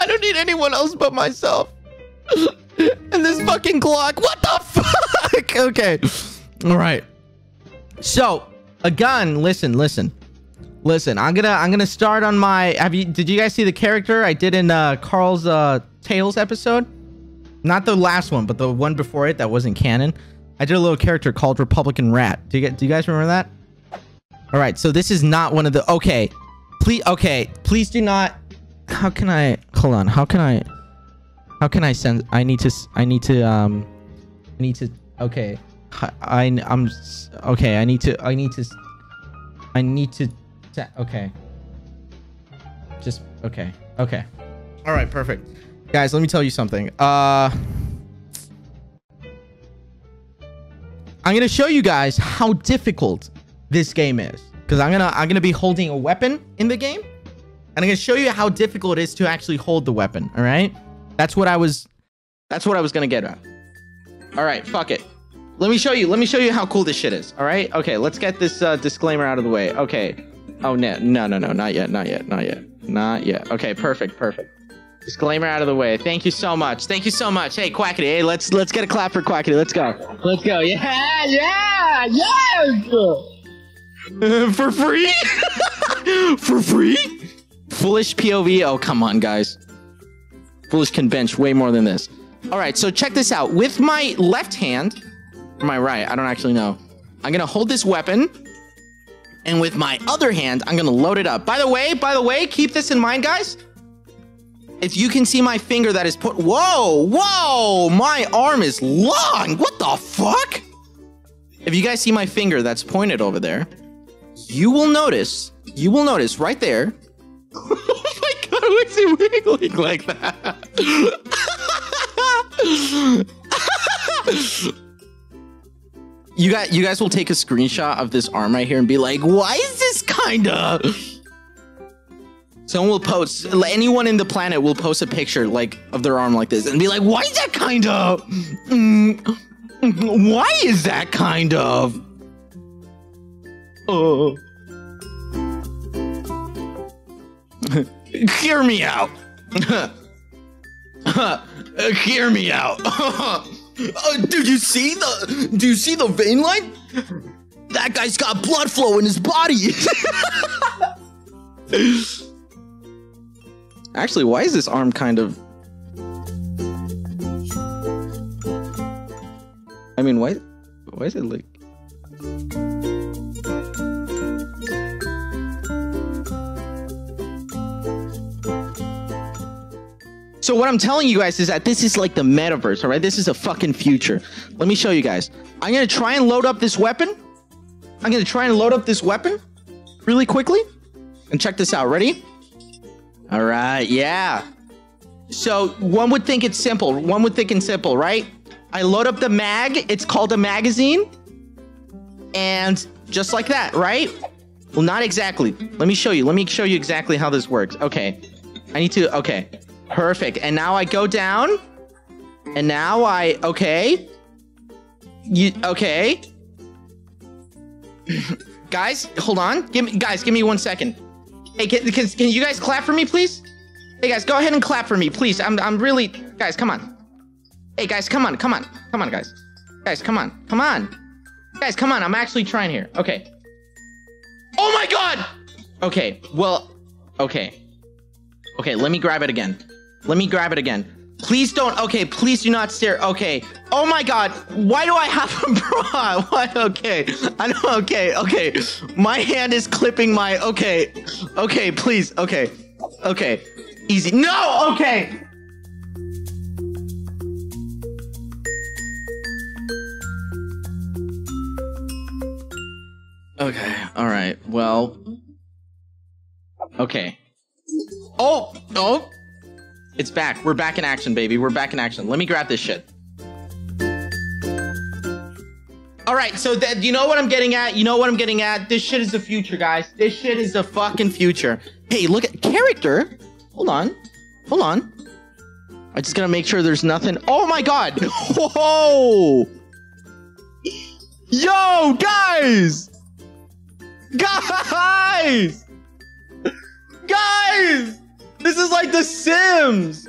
don't need anyone else but myself. and this fucking clock. What the fuck? okay. All right. So, a gun. Listen, listen. Listen, I'm gonna I'm gonna start on my have you did you guys see the character I did in uh Karl's uh Tales episode? Not the last one, but the one before it that wasn't canon. I did a little character called Republican Rat. Do you get do you guys remember that? All right, so this is not one of the okay. Please okay, please do not how can I hold on? How can I how can I send I need to I need to um I need to okay. I I'm okay, I need to I need to I need to okay. Just okay. Okay. All right, perfect. Guys, let me tell you something. Uh I'm going to show you guys how difficult this game is cuz I'm going to I'm going to be holding a weapon in the game and I'm going to show you how difficult it is to actually hold the weapon, all right? That's what I was that's what I was going to get at. All right, fuck it. Let me show you. Let me show you how cool this shit is. All right? Okay, let's get this uh, disclaimer out of the way. Okay. Oh, no, no, no, no, not yet, not yet, not yet, not yet. Okay, perfect, perfect. Disclaimer out of the way. Thank you so much. Thank you so much. Hey, Quackity. Hey, let's let's get a clap for Quackity. Let's go. Let's go. Yeah, yeah, yes. for free? for free? Foolish POV. Oh, come on, guys. Foolish can bench way more than this. All right, so check this out. With my left hand, or my right, I don't actually know. I'm gonna hold this weapon, and with my other hand, I'm gonna load it up. By the way, by the way, keep this in mind, guys. If you can see my finger that is put, whoa, whoa, my arm is long. What the fuck? If you guys see my finger that's pointed over there, you will notice, you will notice right there. Oh my god, why is he wiggling like that? you got you guys will take a screenshot of this arm right here and be like, why is this kinda? Someone will post anyone in the planet will post a picture like of their arm like this and be like, why is that kind of? Mm, why is that kind of? Oh. Hear me out. Hear me out. uh, do you see the? Do you see the vein line? That guy's got blood flow in his body. Actually, why is this arm kind of? I mean, why? Why is it like? So what I'm telling you guys is that this is like the metaverse, all right? This is a fucking future. Let me show you guys. I'm gonna try and load up this weapon. I'm gonna try and load up this weapon really quickly. And check this out. Ready? All right, yeah. So one would think it's simple. One would think it's simple, right? I load up the mag. It's called a magazine. And just like that, right? Well, not exactly. Let me show you. Let me show you exactly how this works. Okay. I need to, okay. Perfect. And now I go down. And now I, okay. You, okay. guys, hold on. Give me, guys, give me one second. Hey, can, can, can you guys clap for me, please? Hey, guys, go ahead and clap for me, please. I'm, I'm really, guys, come on. Hey, guys, come on, come on. Come on, guys. Guys, come on, come on. Guys, come on. I'm actually trying here. Okay. Oh my god! Okay, well, okay. Okay, let me grab it again. Let me grab it again. Please don't. Okay, please do not stare. Okay. Oh my god. Why do I have a bra? Why? Okay. I know. Okay. Okay. My hand is clipping my. Okay. Okay. Please. Okay. Okay. Easy. No. Okay. Okay. All right. Well. Okay. Oh. Oh. It's back. We're back in action, baby. We're back in action. Let me grab this shit. All right, so that you know what I'm getting at? You know what I'm getting at? This shit is the future, guys. This shit is the fucking future. Hey, look at character. Hold on. Hold on. I just gotta make sure there's nothing. Oh my god! Whoa! Yo, guys! Guys! Guys! This is like The Sims!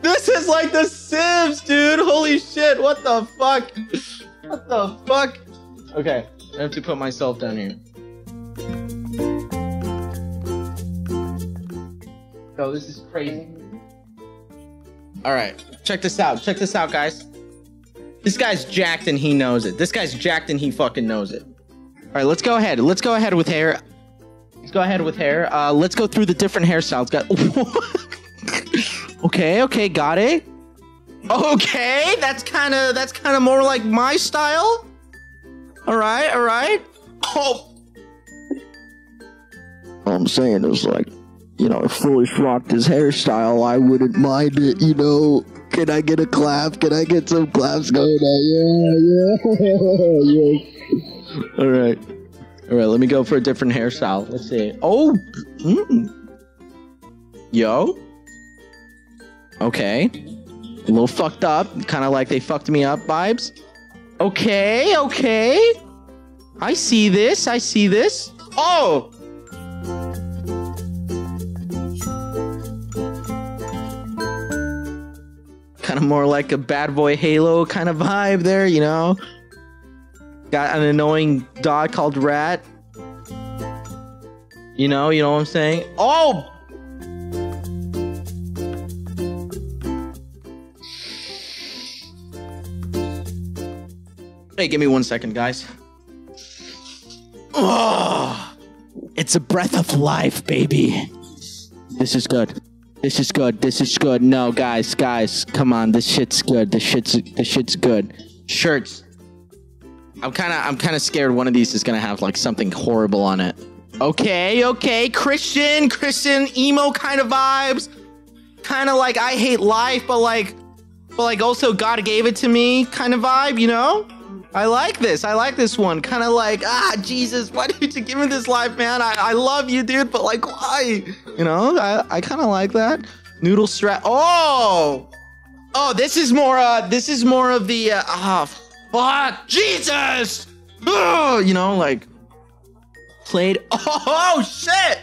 This is like The Sims, dude! Holy shit, what the fuck? What the fuck? Okay, I have to put myself down here. Yo, this is crazy. Alright, check this out. Check this out, guys. This guy's jacked and he knows it. This guy's jacked and he fucking knows it. Alright, let's go ahead. Let's go ahead with hair. Go ahead with hair. Uh, let's go through the different hairstyles. Got okay, okay, got it. Okay, that's kind of that's kind of more like my style. All right, all right. Oh, All I'm saying is like, you know, if Foolish rocked his hairstyle, I wouldn't mind it, you know. Can I get a clap? Can I get some claps going on? Yeah, yeah, yeah. all right, all right. Let me go for a different hairstyle. Let's see. Oh, mm. yo. Okay, a little fucked up. Kind of like they fucked me up vibes. Okay, okay. I see this. I see this. Oh. Kind of more like a bad boy Halo kind of vibe there, you know? Got an annoying dog called Rat. You know, you know what I'm saying? Oh! Hey, give me one second, guys. Oh, it's a breath of life, baby. This is good. This is good. This is good. No, guys, guys, come on. This shit's good. This shit's this shit's good. Shirts. I'm kind of I'm kind of scared one of these is gonna have like something horrible on it. Okay, okay, Christian, Christian emo kind of vibes. Kind of like I hate life, but like, but like also God gave it to me kind of vibe. You know? I like this. I like this one. Kind of like, ah, Jesus, why did you give me this life, man? I, I love you, dude, but like, why? You know, I, I kind of like that. Noodle strap. Oh, oh, this is more. Uh, this is more of the. Uh, ah, fuck, Jesus. Oh, you know, like played. Oh, shit.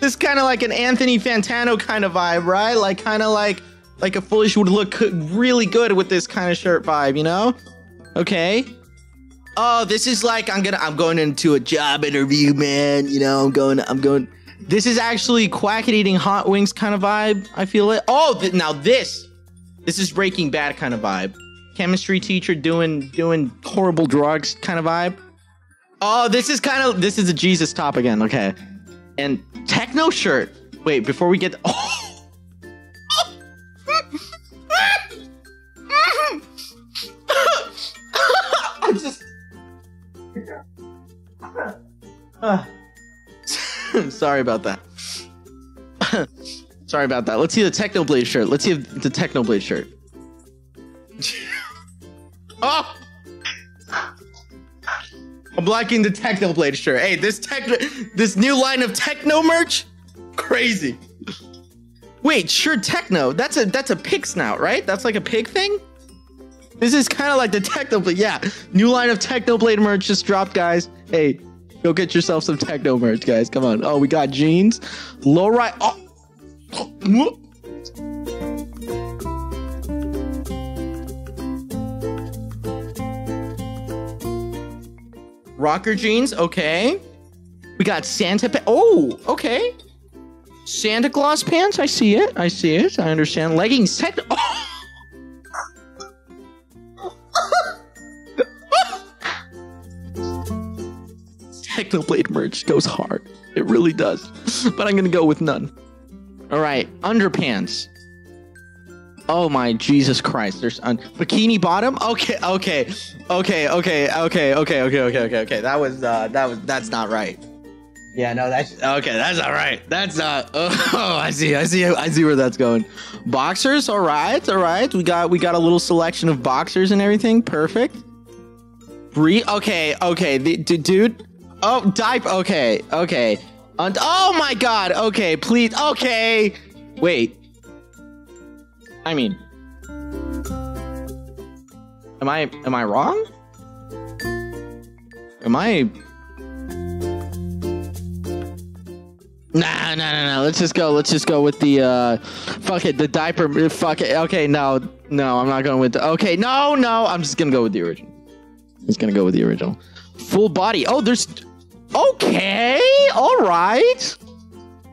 This kind of like an Anthony Fantano kind of vibe, right? Like kind of like like a foolish would look really good with this kind of shirt vibe, you know? Okay. Oh, this is like I'm gonna I'm going into a job interview, man. You know, I'm going I'm going. This is actually Quackity eating hot wings kind of vibe. I feel it. Oh, th- now this, this is Breaking Bad kind of vibe chemistry teacher doing doing horrible drugs kind of vibe. Oh, this is kind of this is a Jesus top again. Okay, and techno shirt. Wait, before we get. Oh. I Sorry about that. Sorry about that. Let's see the Technoblade shirt. Let's see the Technoblade shirt oh! I'm liking the Technoblade shirt. Hey, this tech, this new line of techno merch, crazy. Wait, sure, techno. That's a that's a pig snout, right? That's like a pig thing. This is kind of like the Technoblade. Yeah, new line of Technoblade merch just dropped, guys. Hey, go get yourself some techno merch, guys. Come on. Oh, we got jeans, low right. Oh. Rocker jeans, okay. We got Santa. Pa- oh, okay. Santa Claus pants. I see it. I see it. I understand. Leggings. Tech- oh. Technoblade merch goes hard. It really does. But I'm gonna go with none. All right, underpants. Oh my Jesus Christ! There's un- bikini bottom. Okay, okay, okay, okay, okay, okay, okay, okay, okay, okay. That was uh, that was that's not right. Yeah, no, that's okay. That's not right. That's not. Oh, I see. I see. I see where that's going. Boxers. All right. All right. We got we got a little selection of boxers and everything. Perfect. Bree. Okay. Okay. The, d- dude. Oh, diaper. Okay. Okay. Und- oh my God. Okay. Please. Okay. Wait. I mean, am I am I wrong? Am I? Nah, nah, nah, nah. Let's just go. Let's just go with the uh, fuck it. The diaper. Fuck it. Okay, no, no. I'm not going with the. Okay, no, no. I'm just gonna go with the original. I'm just gonna go with the original. Full body. Oh, there's. Okay. All right.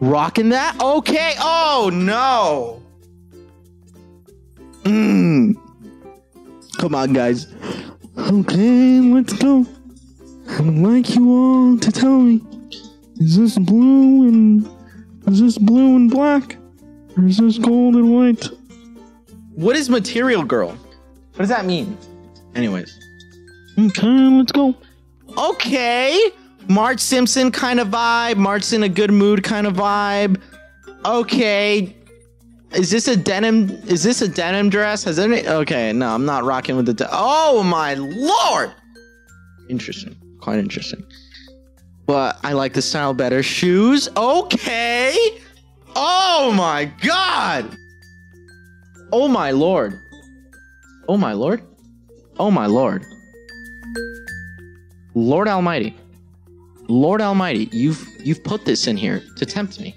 Rocking that. Okay. Oh no. Mm. Come on, guys. Okay, let's go. I would like you all to tell me, is this blue and is this blue and black? Or is this gold and white? What is material girl? What does that mean? Anyways. Okay, let's go. Okay. Marge Simpson kind of vibe. Marge in a good mood kind of vibe. Okay. Is this a denim? Is this a denim dress? Has any? Okay, no, I'm not rocking with the. Oh my lord! Interesting, quite interesting. But I like the style better. Shoes, okay. Oh my god! Oh my lord! Oh my lord! Oh my lord! Lord Almighty, Lord Almighty, you've you've put this in here to tempt me.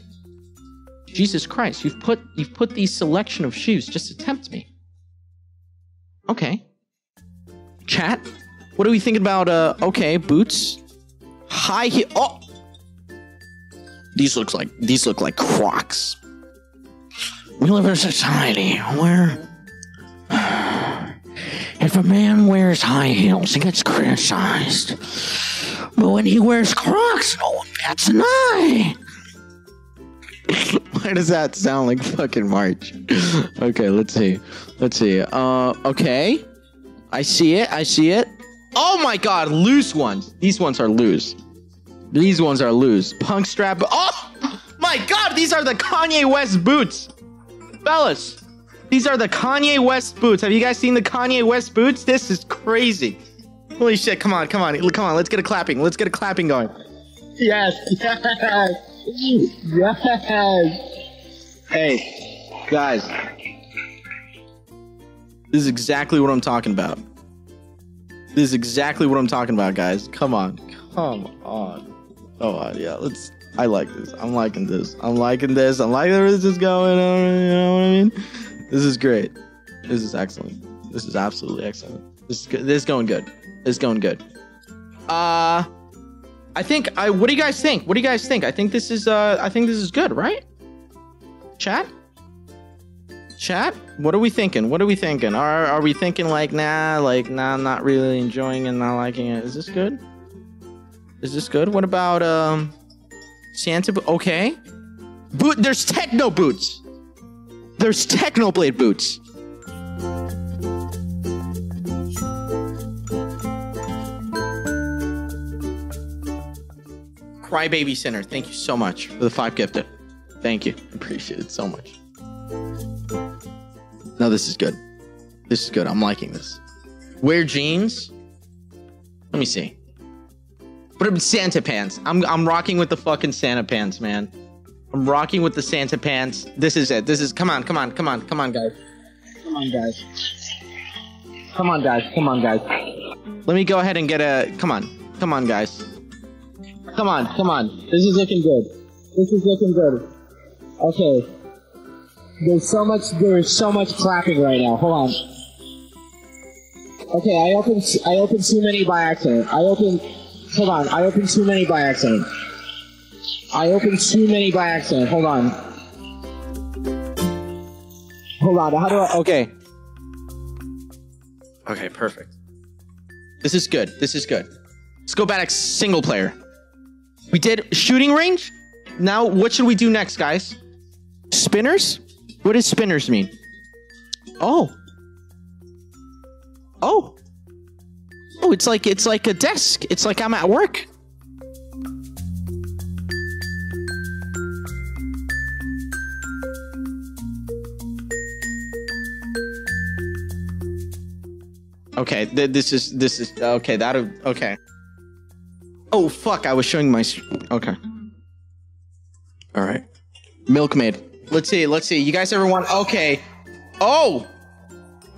Jesus Christ, you've put you've put these selection of shoes just to tempt me. Okay. Chat, what do we think about uh okay, boots? High heel oh These looks like these look like crocs. We live in a society where if a man wears high heels, he gets criticized. But when he wears crocs, no one bats an eye. Why does that sound like fucking March? okay, let's see. Let's see. Uh, okay. I see it. I see it. Oh my god, loose ones. These ones are loose. These ones are loose. Punk strap. Oh my god, these are the Kanye West boots. Fellas, these are the Kanye West boots. Have you guys seen the Kanye West boots? This is crazy. Holy shit, come on, come on. Come on, let's get a clapping. Let's get a clapping going. Yes, yes. Yes. Hey, guys. This is exactly what I'm talking about. This is exactly what I'm talking about, guys. Come on. Come on. Oh. Yeah, let's. I like this. I'm liking this. I'm liking this. I'm liking where this is going. On you know what I mean? This is great. This is excellent. This is absolutely excellent. This is. This is going good. It's going good. Uh I think I what do you guys think? What do you guys think? I think this is uh I think this is good, right? Chat? Chat? What are we thinking? What are we thinking? Are are we thinking like nah, like nah, I'm not really enjoying and not liking it? Is this good? Is this good? What about um Santa okay. Boot there's techno boots. There's techno blade boots. Crybaby Center. Thank you so much for the five gifted. Thank you. Appreciate it so much. No, this is good. This is good. I'm liking this. Wear jeans. Let me see. Put up Santa pants. I'm I'm rocking with the fucking Santa pants, man. I'm rocking with the Santa pants. This is it. This is come on, come on, come on, come on, guys. Come on, guys. Come on, guys. Come on, guys. Let me go ahead and get a. Come on, come on, guys. Come on, come on. This is looking good. This is looking good. Okay. There's so much. There's so much clapping right now. Hold on. Okay, I opened. I opened too many by accident. I opened. Hold on. I opened too many by accident. I opened too many by accident. Hold on. Hold on. How do I? Okay. Okay, perfect. This is good. This is good. Let's go back single player. We did shooting range. Now, what should we do next, guys? Spinners? What does spinners mean? Oh. Oh. Oh, it's like it's like a desk. It's like I'm at work. Okay, th- this is this is okay. That okay. Oh fuck! I was showing my. Okay. All right. Milkmaid. Let's see. Let's see. You guys ever want? Okay. Oh.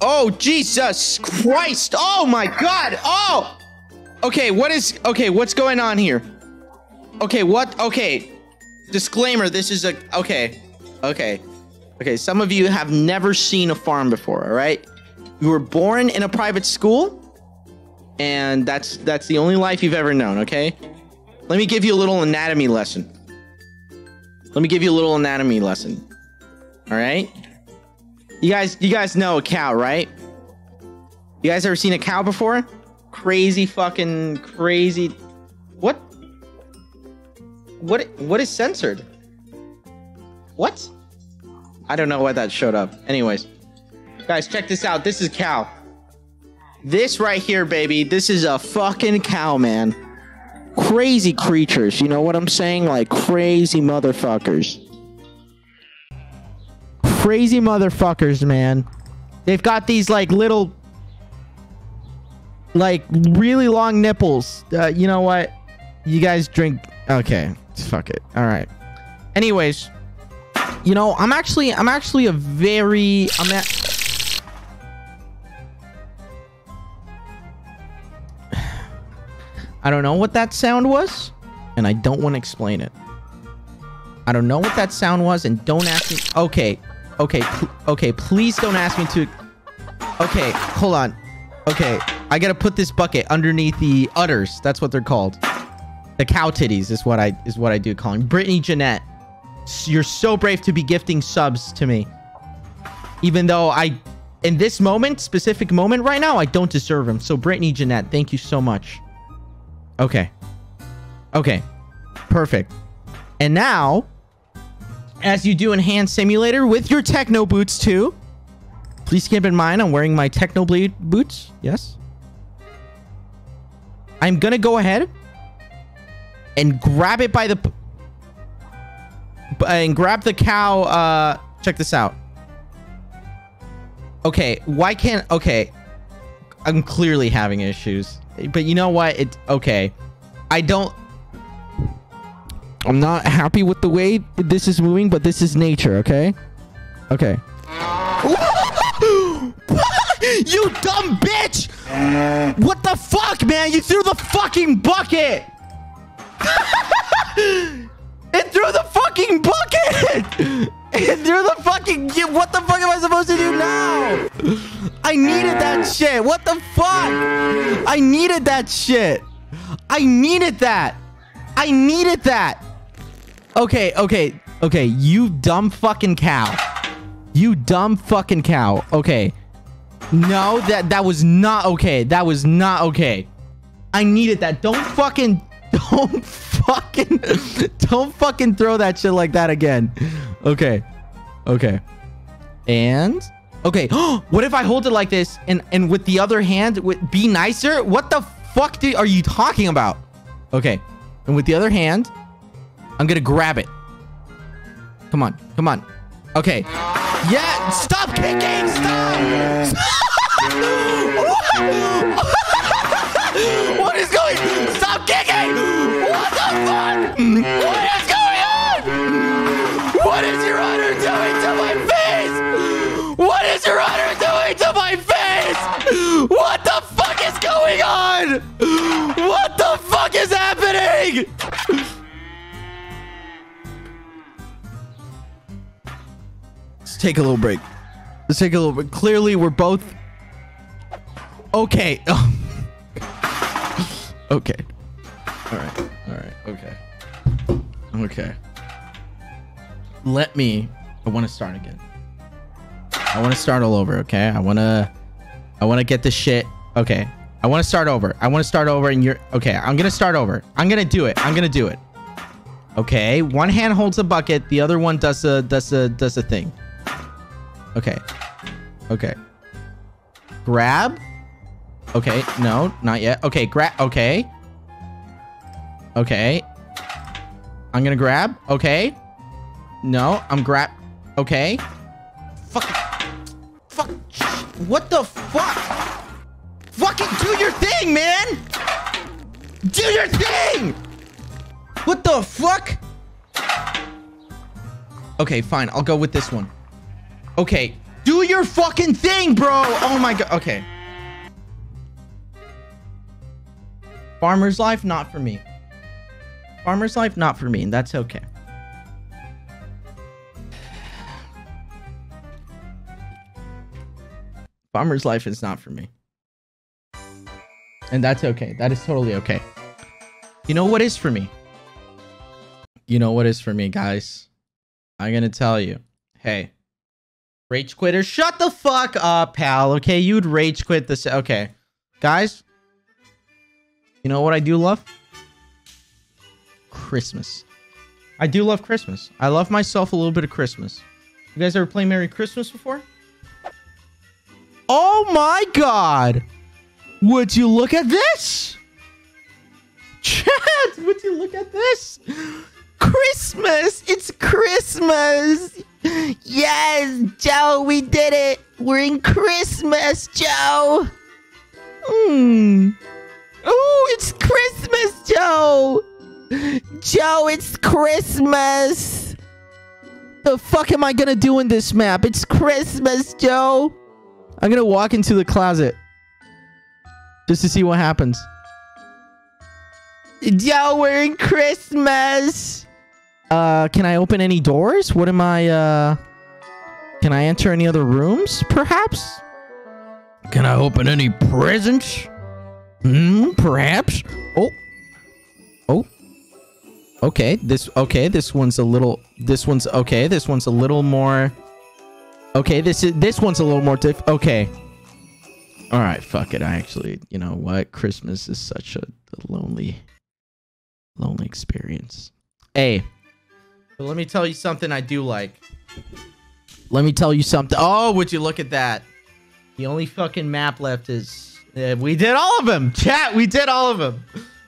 Oh Jesus Christ! Oh my God! Oh. Okay. What is? Okay. What's going on here? Okay. What? Okay. Disclaimer. This is a. Okay. Okay. Okay. Some of you have never seen a farm before. All right. You were born in a private school, and that's that's the only life you've ever known. Okay. Let me give you a little anatomy lesson. Let me give you a little anatomy lesson. All right. You guys, you guys know a cow, right? You guys ever seen a cow before? Crazy fucking crazy. What? What? What is censored? What? I don't know why that showed up. Anyways, guys, check this out. This is cow. This right here, baby. This is a fucking cow, man. Crazy creatures. You know what I'm saying? Like crazy motherfuckers. Crazy motherfuckers, man. They've got these like little, like really long nipples. Uh, you know what? You guys drink. Okay, fuck it. All right. Anyways, you know, I'm actually, I'm actually a very, I'm at. I don't know what that sound was, and I don't want to explain it. I don't know what that sound was, and don't ask me. Okay, okay, okay. Please don't ask me to. Okay, hold on. Okay, I gotta put this bucket underneath the udders. That's what they're called. The cow titties is what I is what I do calling. Brittany Jeanette, you're so brave to be gifting subs to me, even though I, in this moment, specific moment right now, I don't deserve them. So Brittany Jeanette, thank you so much. Okay. Okay. Perfect. And now, as you do in Hand Simulator with your Techno boots too, please keep in mind I'm wearing my Techno Blade boots. Yes. I'm gonna go ahead and grab it by the and grab the cow. Uh, check this out. Okay, why can't? Okay, I'm clearly having issues. But you know what? It okay. I don't I'm not happy with the way this is moving, but this is nature, okay? Okay. you dumb bitch! What the fuck, man? You threw the fucking bucket! it threw the fucking bucket! Threw the fucking... What the fuck am I supposed to do now? I needed that shit. What the fuck? I needed that shit. I needed that. I needed that. Okay, okay, okay. You dumb fucking cow. You dumb fucking cow. Okay. No, that that was not okay. That was not okay. I needed that. Don't fucking don't fucking don't fucking throw that shit like that again. Okay. Okay. And okay. what if I hold it like this and and with the other hand with be nicer? What the fuck do, are you talking about? Okay. And with the other hand, I'm gonna grab it. Come on, come on. Okay. Yeah, stop kicking! Stop! what is going? Stop kicking! What the fuck? your doing to my face? What the fuck is going on? What the fuck is happening? Let's take a little break. Let's take a little break. Clearly, we're both okay. okay. All right. All right. Okay. Okay. Let me. I want to start again. I want to start all over. Okay. I want to. I want to get this shit. Okay. I want to start over. I want to start over, and you're okay. I'm gonna start over. I'm gonna do it. I'm gonna do it. Okay. One hand holds a bucket. The other one does a does a does a thing. Okay. Okay. Grab. Okay. No, not yet. Okay. Grab. Okay. Okay. I'm gonna grab. Okay. No, I'm grab. Okay. Fuck. What the fuck? Fucking do your thing, man. Do your thing. What the fuck? Okay, fine. I'll go with this one. Okay. Do your fucking thing, bro. Oh my god. Okay. Farmer's life, not for me. Farmer's life, not for me, and that's okay. Farmer's life is not for me. And that's okay. That is totally okay. You know what is for me? You know what is for me, guys? I'm gonna tell you. Hey. Rage quitter, shut the fuck up, pal. Okay, you'd rage quit this. Okay. Guys, you know what I do love? Christmas. I do love Christmas. I love myself a little bit of Christmas. You guys ever play Merry Christmas before? Oh my god! Would you look at this? Chat, would you look at this? Christmas! It's Christmas! Yes, Joe, we did it! We're in Christmas, Joe! Hmm. Oh, it's Christmas, Joe! Joe, it's Christmas! The fuck am I gonna do in this map? It's Christmas, Joe! I'm gonna walk into the closet. Just to see what happens. Joe, we're in Christmas! Uh, can I open any doors? What am I, uh... Can I enter any other rooms, perhaps? Can I open any presents? Hmm, perhaps? Oh. Oh. Okay, this, okay, this one's a little, this one's, okay, this one's a little more, okay, this is, this one's a little more diff, okay. All right, fuck it, I actually, you know what, Christmas is such a, a lonely, lonely experience. Hey, let me tell you something I do like. Let me tell you something. Oh, would you look at that? The only fucking map left is... Uh, we did all of them. Chat, we did all of them.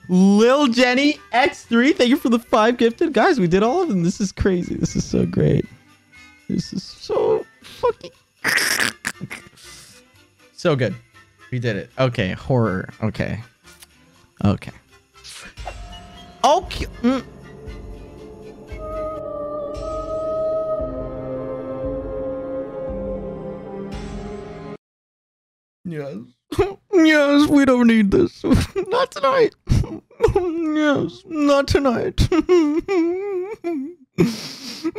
Lil Jenny X3, thank you for the five gifted. Guys, we did all of them. This is crazy. This is so great. This is so so good. We did it. Okay, horror. Okay. Okay. Okay. Mm. Yes. yes, we don't need this. not tonight. yes, not tonight.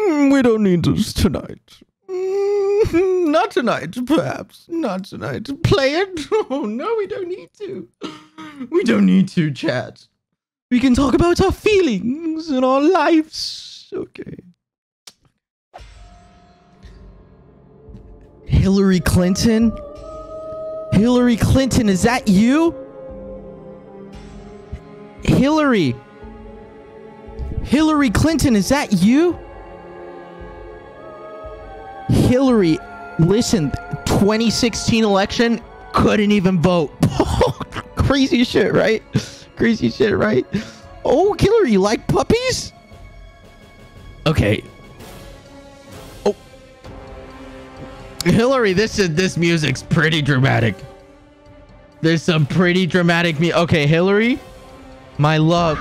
we don't need this tonight. Mm, not tonight, perhaps. Not tonight. Play it? Oh, no, we don't need to. We don't need to, chat. We can talk about our feelings and our lives. Okay. Hillary Clinton? Hillary Clinton, is that you? Hillary. Hillary Clinton, is that you? Hillary, listen, 2016 election, couldn't even vote. Crazy shit, right? Crazy shit, right? Oh, Hillary, you like puppies? Okay. Oh. Hillary, this is this music's pretty dramatic. There's some pretty dramatic me. Okay, Hillary, my love.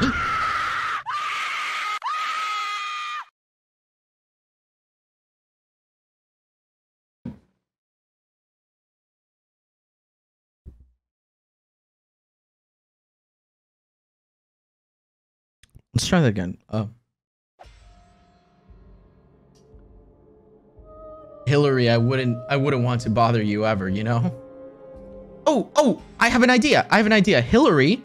Let's try that again. Oh. Hillary, I wouldn't I wouldn't want to bother you ever, you know? Oh, oh, I have an idea. I have an idea. Hillary,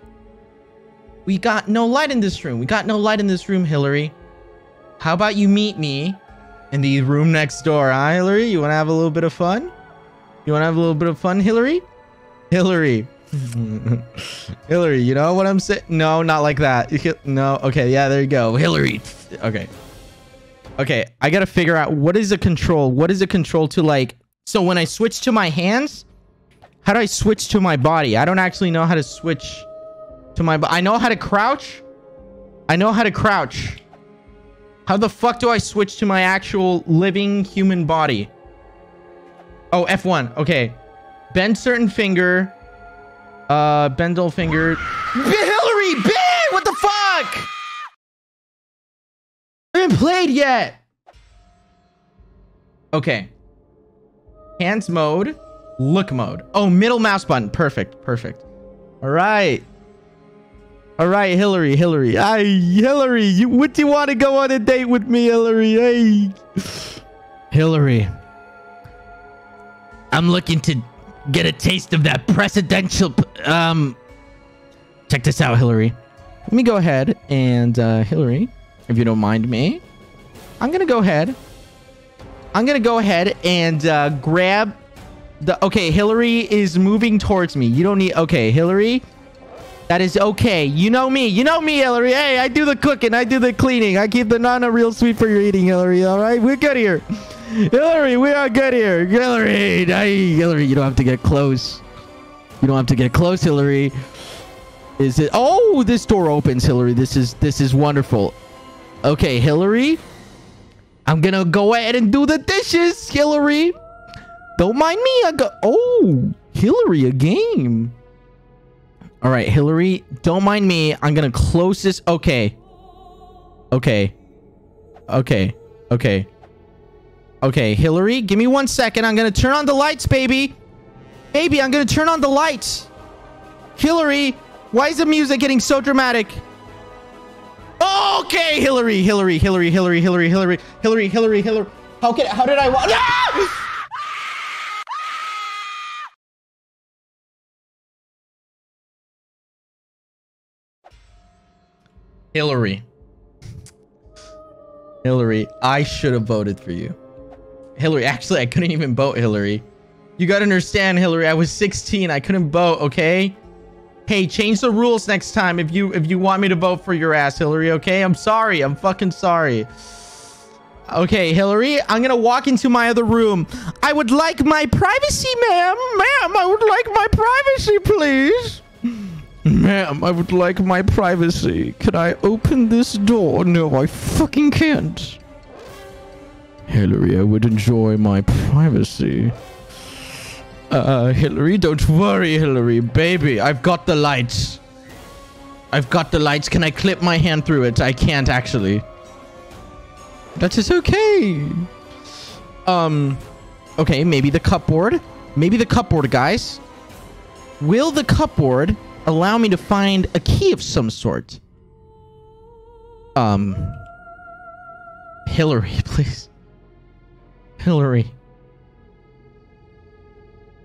we got no light in this room. We got no light in this room, Hillary. How about you meet me in the room next door, huh, Hillary? You want to have a little bit of fun? You want to have a little bit of fun, Hillary? Hillary. Hillary, you know what I'm saying? No, not like that. No, okay, yeah, there you go. Hillary. Okay. Okay, I gotta figure out what is a control? What is a control to like... So when I switch to my hands, how do I switch to my body? I don't actually know how to switch to my... I know how to crouch. I know how to crouch. How the fuck do I switch to my actual living human body? Oh, F1. Okay. Bend certain finger. Uh, bendle finger. Hillary, big! What the fuck? I haven't played yet. Okay. Hands mode. Look mode. Oh, middle mouse button. Perfect. Perfect. All right. All right, Hillary, Hillary. Hey, Hillary, you, what do you want to go on a date with me, Hillary? Hey. Hillary. I'm looking to get a taste of that presidential, um, check this out, Hillary. Let me go ahead and, uh, Hillary, if you don't mind me, I'm going to go ahead. I'm going to go ahead and, uh, grab the, okay, Hillary is moving towards me. You don't need, okay, Hillary, that is okay. You know me. You know me, Hillary. Hey, I do the cooking. I do the cleaning. I keep the nana real sweet for your eating, Hillary. All right? We're good here. Hillary, we are good here. Hillary. Hey, Hillary, you don't have to get close. You don't have to get close, Hillary. Is it? Oh, this door opens, Hillary. This is this is wonderful. Okay, Hillary. I'm gonna go ahead and do the dishes, Hillary. Don't mind me. I got. Oh, Hillary, a game. All right, Hillary, don't mind me. I'm to close this. Okay. Okay. Okay. Okay. Okay, Hillary, give me one second. I'm going to turn on the lights, baby. Baby, I'm going to turn on the lights. Hillary, why is the music getting so dramatic? Okay, Hillary, Hillary, Hillary, Hillary, Hillary, Hillary, Hillary, Hillary, Hillary. How can how did I? Ah! Hillary. Hillary, I should have voted for you. Hillary, actually, I couldn't even vote Hillary. You gotta understand, Hillary, I was 16. I couldn't vote, okay? Hey, change the rules next time if you if you want me to vote for your ass, Hillary, okay? I'm sorry. I'm fucking sorry. Okay, Hillary, I'm gonna walk into my other room. I would like my privacy, ma'am. Ma'am, I would like my privacy, please. Ma'am, I would like my privacy. Can I open this door? No, I fucking can't. Hillary, I would enjoy my privacy. Uh, Hillary, don't worry, Hillary. Baby, I've got the lights. I've got the lights. Can I clip my hand through it? I can't, actually. That is okay. Um, okay, maybe the cupboard. Maybe the cupboard, guys. Will the cupboard allow me to find a key of some sort. Um, Hillary, please. Hillary.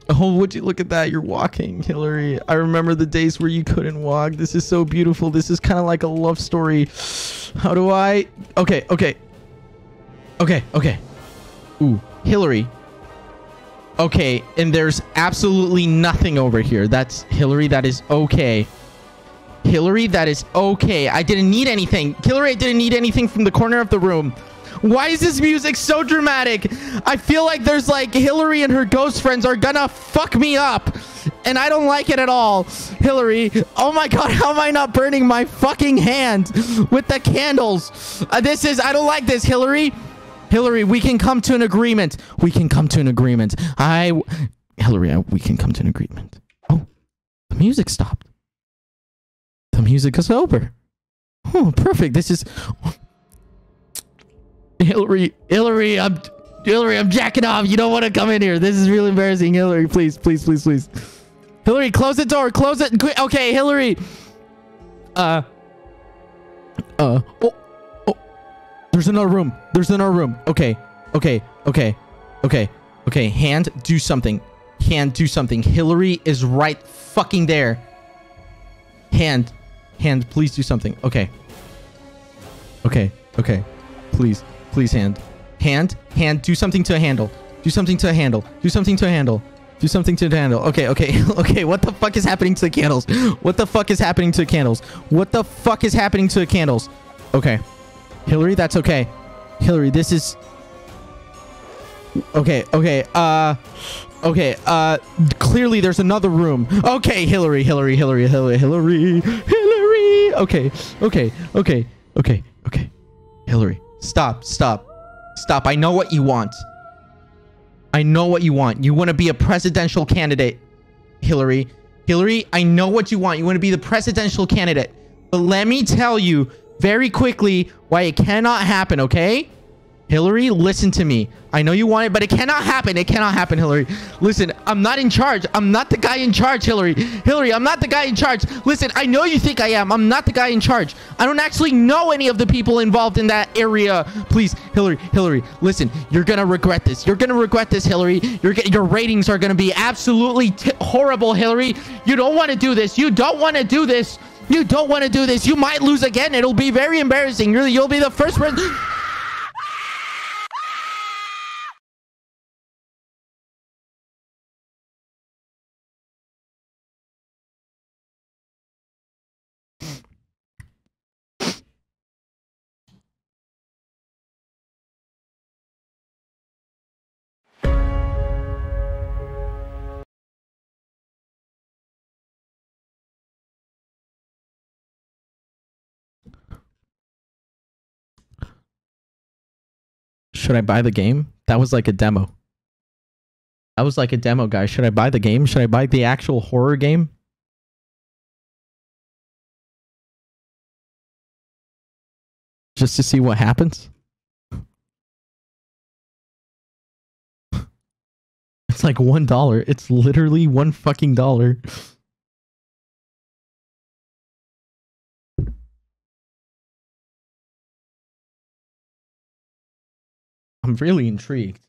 Oh, would you look at that? You're walking, Hillary. I remember the days where you couldn't walk. This is so beautiful. This is kind of like a love story. How do I? Okay, okay. Okay, okay. Ooh, Hillary. Okay, and there's absolutely nothing over here. That's Hillary. That is okay. Hillary, that is okay. I didn't need anything. Hillary, I didn't need anything from the corner of the room. Why is this music so dramatic? I feel like there's like Hillary and her ghost friends are gonna fuck me up and I don't like it at all. Hillary, oh my god, how am I not burning my fucking hand with the candles? Uh, this is, I don't like this, Hillary. Hillary, we can come to an agreement. We can come to an agreement. I, Hillary, I, we can come to an agreement. Oh, the music stopped. The music is over. Oh, perfect. This is Hillary. Hillary, I'm Hillary. I'm jacking off. You don't want to come in here. This is really embarrassing. Hillary, please, please, please, please. Hillary, close the door. Close it. Okay, Hillary. Uh. Uh. Oh. Oh. There's another room. There's another room. Okay. Okay. Okay. Okay. Okay. Hand, do something. Hand, do something. Hillary is right fucking there. Hand. Hand, please do something. Okay. Okay. Okay. Please. Please, hand. Hand. Hand, do something to a handle. Do something to a handle. Do something to a handle. Do something to the handle. Okay, okay, okay. What the fuck is happening to the candles? What the fuck is happening to the candles? What the fuck is happening to the candles? Okay. Hillary, that's okay. Hillary, this is... Okay, okay, uh... Okay, uh... Clearly there's another room. Okay, Hillary, Hillary, Hillary, Hillary, Hillary, Hillary! Okay, okay, okay, okay, okay. Hillary, stop, stop, stop. I know what you want. I know what you want. You want to be a presidential candidate, Hillary. Hillary, I know what you want. You want to be the presidential candidate. But let me tell you very quickly why it cannot happen, okay? Hillary, listen to me. I know you want it, but it cannot happen. It cannot happen, Hillary. Listen, I'm not in charge. I'm not the guy in charge, Hillary. Hillary, I'm not the guy in charge. Listen, I know you think I am. I'm not the guy in charge. I don't actually know any of the people involved in that area. Please, Hillary, Hillary, listen. You're gonna regret this. You're gonna regret this, Hillary. Your your ratings are gonna be absolutely horrible, Hillary. You don't want to do this. You don't want to do this. You don't want to do this. You might lose again. It'll be very embarrassing. Really, you'll be the first person. Should I buy the game? That was like a demo. That was like a demo, guys. Should I buy the game? Should I buy the actual horror game? Just to see what happens? It's like one dollar. It's literally one fucking dollar. I'm really intrigued.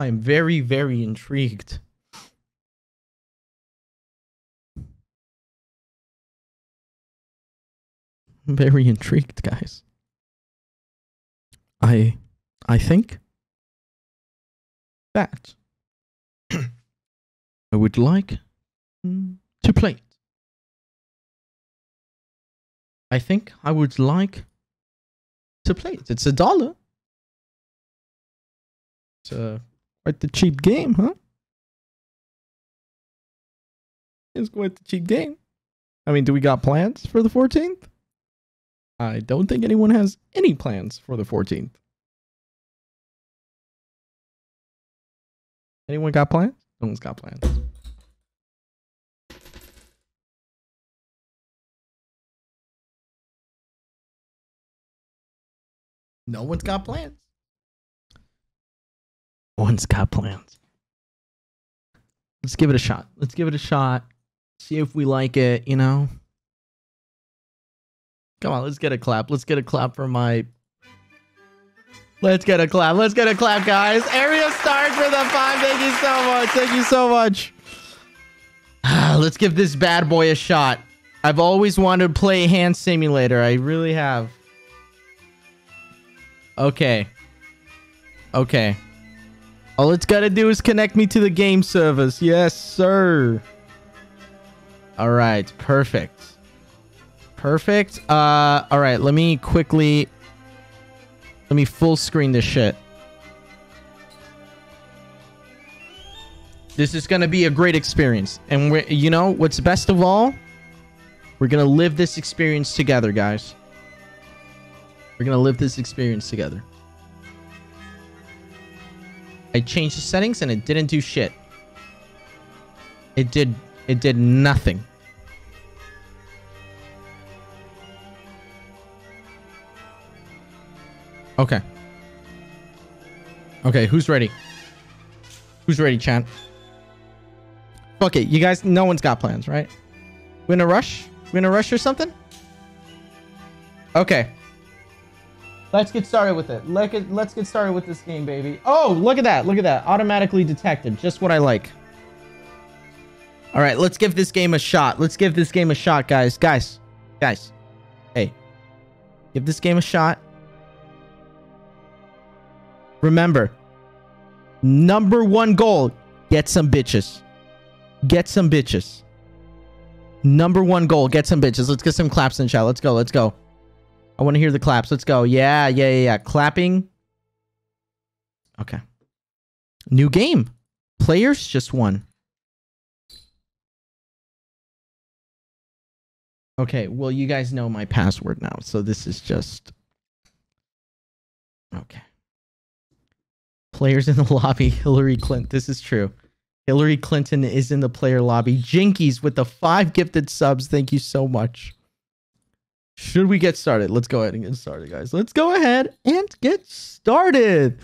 I am very, very intrigued. I'm very intrigued, guys. I I think that I would like to play it. I think I would like to play it. It's a dollar. It's uh, quite the cheap game, huh? It's quite the cheap game. I mean, do we got plans for the 14th? I don't think anyone has any plans for the 14th. Anyone got plans? No one's got plans. No one's got plans. No one's got plans. Let's give it a shot. Let's give it a shot. See if we like it, you know? Come on, let's get a clap. Let's get a clap for my. Let's get a clap. Let's get a clap, guys. Area Stark for the five. Thank you so much. Thank you so much. let's give this bad boy a shot. I've always wanted to play Hand Simulator. I really have. Okay. Okay. All it's gotta do is connect me to the game service. Yes, sir. All right, perfect. Perfect. Uh, all right, let me quickly... Let me full screen this shit. This is going to be a great experience. And we're, you know, what's best of all? We're going to live this experience together, guys. We're going to live this experience together. I changed the settings and it didn't do shit. It did it did nothing. Okay. Okay, who's ready? Who's ready, chat? Fuck it. You guys, no one's got plans, right? We in a rush? We in a rush or something? Okay. Let's get started with it. Let it. Let's get started with this game, baby. Oh, look at that. Look at that. Automatically detected. Just what I like. All right, let's give this game a shot. Let's give this game a shot, guys. Guys. Guys. Hey. Give this game a shot. Remember, number one goal, get some bitches. Get some bitches. Number one goal, get some bitches. Let's get some claps in chat. Let's go. Let's go. I want to hear the claps. Let's go. Yeah, yeah, yeah, yeah. Clapping. Okay. New game. Players just won. Okay, well, you guys know my password now, so this is just... Okay. Players in the lobby, Hillary Clinton. This is true. Hillary Clinton is in the player lobby. Jinkies with the five gifted subs. Thank you so much. Should we get started? Let's go ahead and get started, guys. Let's go ahead and get started.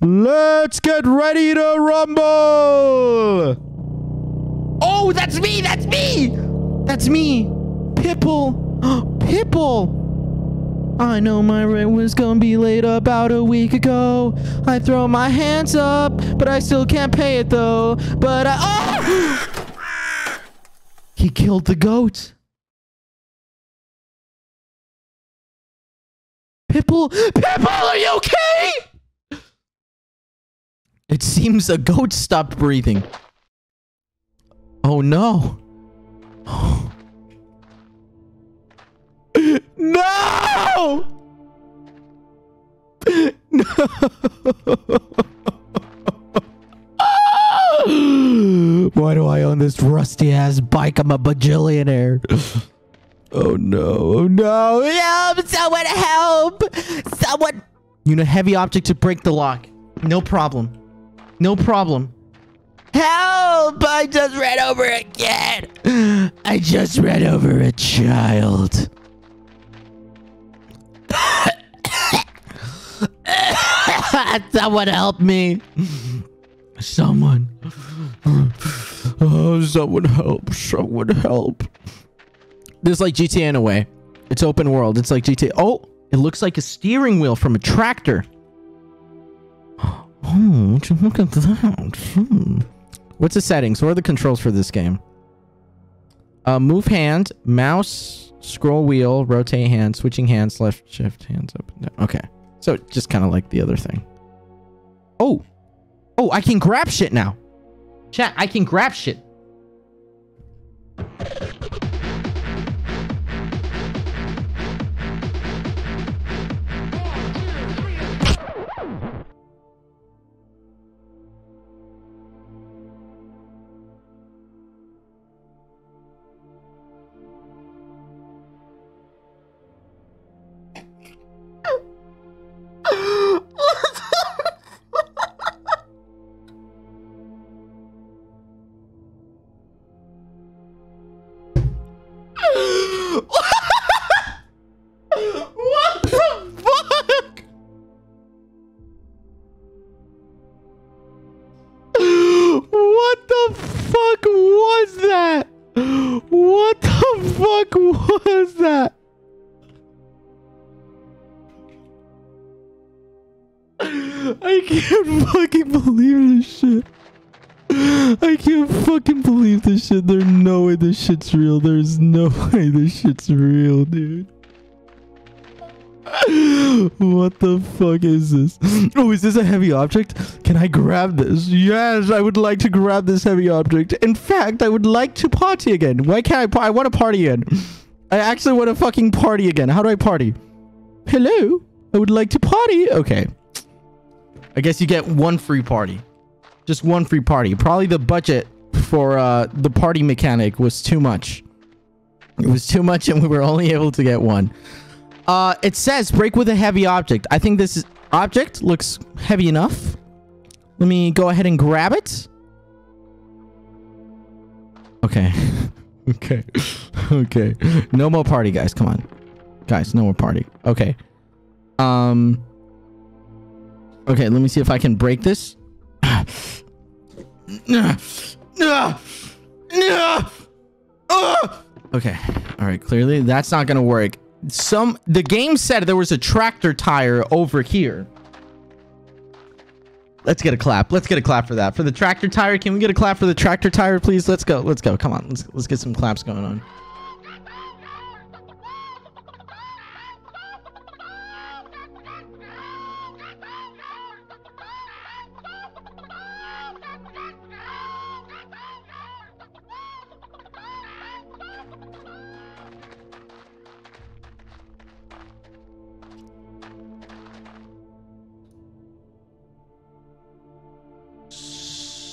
Let's get ready to rumble. Oh, that's me. That's me. That's me. Pipple. Pipple. I know my rent was gonna be late about a week ago. I throw my hands up, but I still can't pay it though. But I. Oh! he killed the goat. Pipple, Pipple, are you okay? It seems a goat stopped breathing. Oh no. No! No! Why do I own this rusty ass bike? I'm a bajillionaire. Oh no, oh no, help! Someone help! Someone! You know, heavy object to break the lock. No problem. No problem. Help! I just ran over a kid! I just ran over a child. Someone help me. Someone. Oh, someone help. Someone help. This is like GTA in a way. It's open world. It's like GTA. Oh, it looks like a steering wheel from a tractor. Oh, look at that. Hmm. What's the settings? What are the controls for this game? Uh, move hand, mouse, scroll wheel, rotate hand, switching hands, left shift, hands up and down. Okay. So just kind of like the other thing. Oh. Oh, I can grab shit now. Chat, I can grab shit. Shit's real. There's no way this shit's real, dude. What the fuck is this? Oh, is this a heavy object? Can I grab this? Yes, I would like to grab this heavy object. In fact, I would like to party again. Why can't I? I want to party again. I actually want to fucking party again. How do I party? Hello? I would like to party. Okay. I guess you get one free party. Just one free party. Probably the budget for uh, the party mechanic was too much. It was too much and we were only able to get one. Uh, it says break with a heavy object. I think this object looks heavy enough. Let me go ahead and grab it. Okay. okay. okay. No more party, guys. Come on. Guys, no more party. Okay. Um. Okay, let me see if I can break this. Okay. All right, clearly that's not going to work. Some the game said there was a tractor tire over here. Let's get a clap. Let's get a clap for that. For the tractor tire, can we get a clap for the tractor tire, please? Let's go. Let's go. Come on. Let's let's get some claps going on.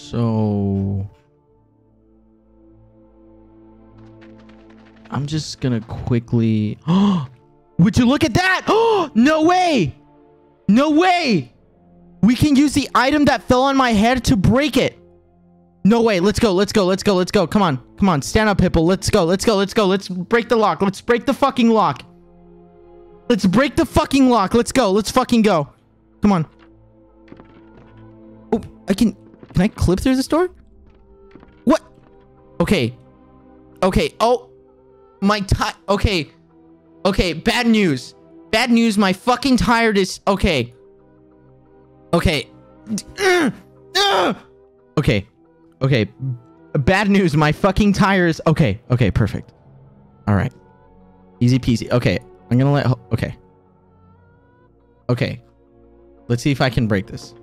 So I'm just gonna quickly. Would you look at that? Oh, no way! No way! We can use the item that fell on my head to break it. No way. Let's go. Let's go. Let's go. Let's go. Come on. Come on. Stand up, Hippo. Let's go. Let's go. Let's go. Let's break the lock. Let's break the fucking lock. Let's break the fucking lock. Let's go. Let's fucking go. Come on. Oh, I can... Can I clip through this door? What? Okay. Okay. Oh. My tie. Okay. Okay. Bad news. Bad news. My fucking tire is... Okay. Okay. Okay. Okay. Bad news. My fucking tire is. Okay. Okay. Perfect. All right. Easy peasy. Okay. I'm gonna let... Okay. Okay. Let's see if I can break this.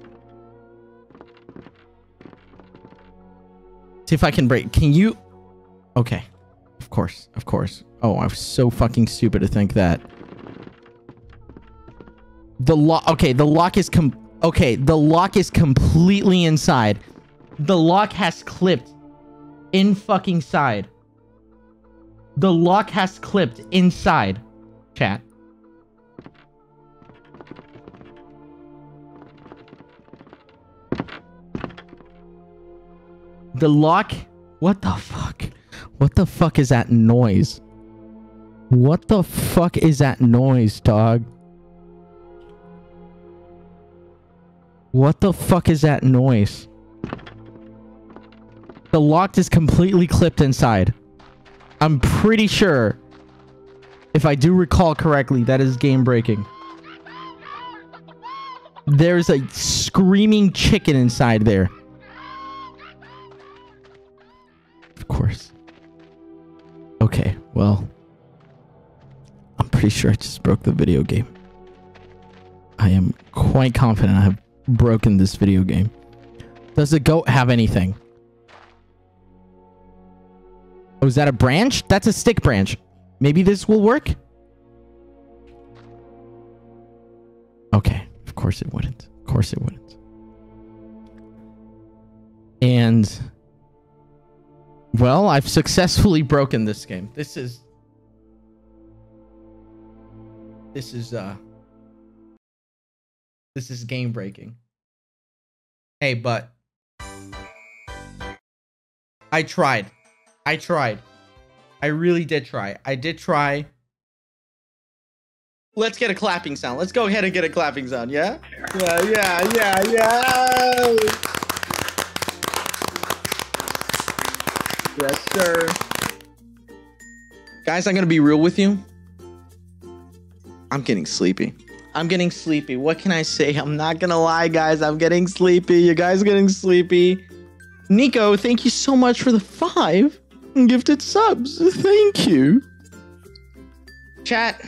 See if I can break. Can you? Okay. Of course. Of course. Oh, I was so fucking stupid to think that. The lock. Okay, the lock is com. Okay, the lock is completely inside. The lock has clipped in fucking side. The lock has clipped inside. Chat. The lock. What the fuck? What the fuck is that noise? What the fuck is that noise, dog? What the fuck is that noise? The lock is completely clipped inside. I'm pretty sure, if I do recall correctly, that is game breaking. There's a screaming chicken inside there. Of course. Okay, well. I'm pretty sure I just broke the video game. I am quite confident I have broken this video game. Does the goat have anything? Oh, is that a branch? That's a stick branch. Maybe this will work? Okay, of course it wouldn't. Of course it wouldn't. And well, I've successfully broken this game. This is This is uh This is game breaking. Hey, but I tried. I tried. I really did try. I did try. Let's get a clapping sound. Let's go ahead and get a clapping sound, yeah? Yeah, yeah, yeah, yeah. Yes, sir. Guys, I'm going to be real with you. I'm getting sleepy. I'm getting sleepy. What can I say? I'm not going to lie, guys. I'm getting sleepy. You guys getting sleepy. Nico, thank you so much for the five gifted subs. Thank you. Chat.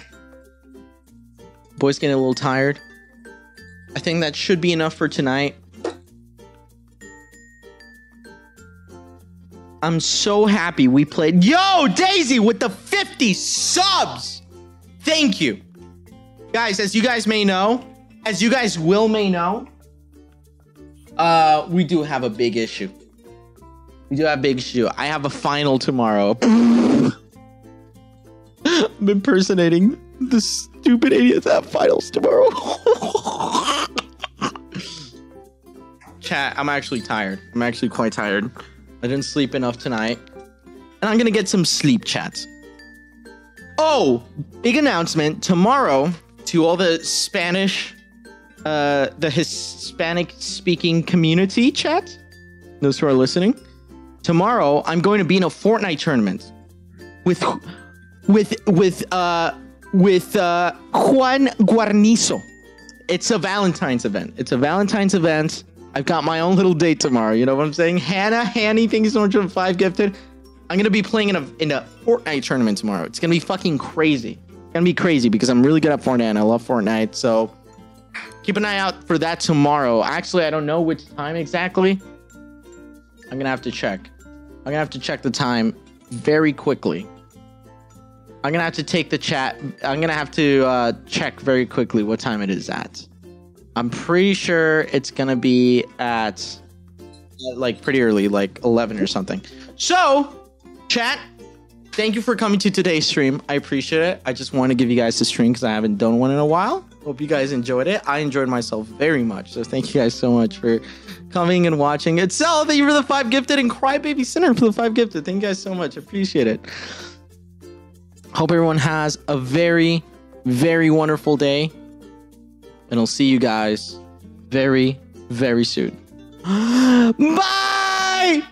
Boy's getting a little tired. I think that should be enough for tonight. I'm so happy we played. Yo, Daisy with the 50 subs. Thank you. Guys, as you guys may know, as you guys will may know, Uh, we do have a big issue. We do have a big issue. I have a final tomorrow. I'm impersonating the stupid idiots at finals tomorrow. Chat, I'm actually tired. I'm actually quite tired. I didn't sleep enough tonight. And I'm gonna get some sleep chats. Oh, big announcement tomorrow to all the Spanish, uh, the Hispanic speaking community chat. Those who are listening. Tomorrow, I'm going to be in a Fortnite tournament with, with, with, uh, with uh, Juan Guarnizo. It's a Valentine's event. It's a Valentine's event. I've got my own little date tomorrow. You know what I'm saying? Hannah, Hanny, thank you so much for five gifted. I'm gonna be playing in a in a Fortnite tournament tomorrow. It's gonna be fucking crazy. It's gonna be crazy because I'm really good at Fortnite and I love Fortnite. So keep an eye out for that tomorrow. Actually, I don't know which time exactly. I'm gonna have to check. I'm gonna have to check the time very quickly. I'm gonna have to take the chat. I'm gonna have to uh, check very quickly what time it is at. I'm pretty sure it's gonna be at like pretty early, like 11 or something. So, chat, thank you for coming to today's stream. I appreciate it. I just want to give you guys the stream because I haven't done one in a while. Hope you guys enjoyed it. I enjoyed myself very much. So thank you guys so much for coming and watching. It's Cell, thank you for the five gifted and Crybaby Center for the five gifted. Thank you guys so much. Appreciate it. Hope everyone has a very, very wonderful day. And I'll see you guys very, very soon. Bye!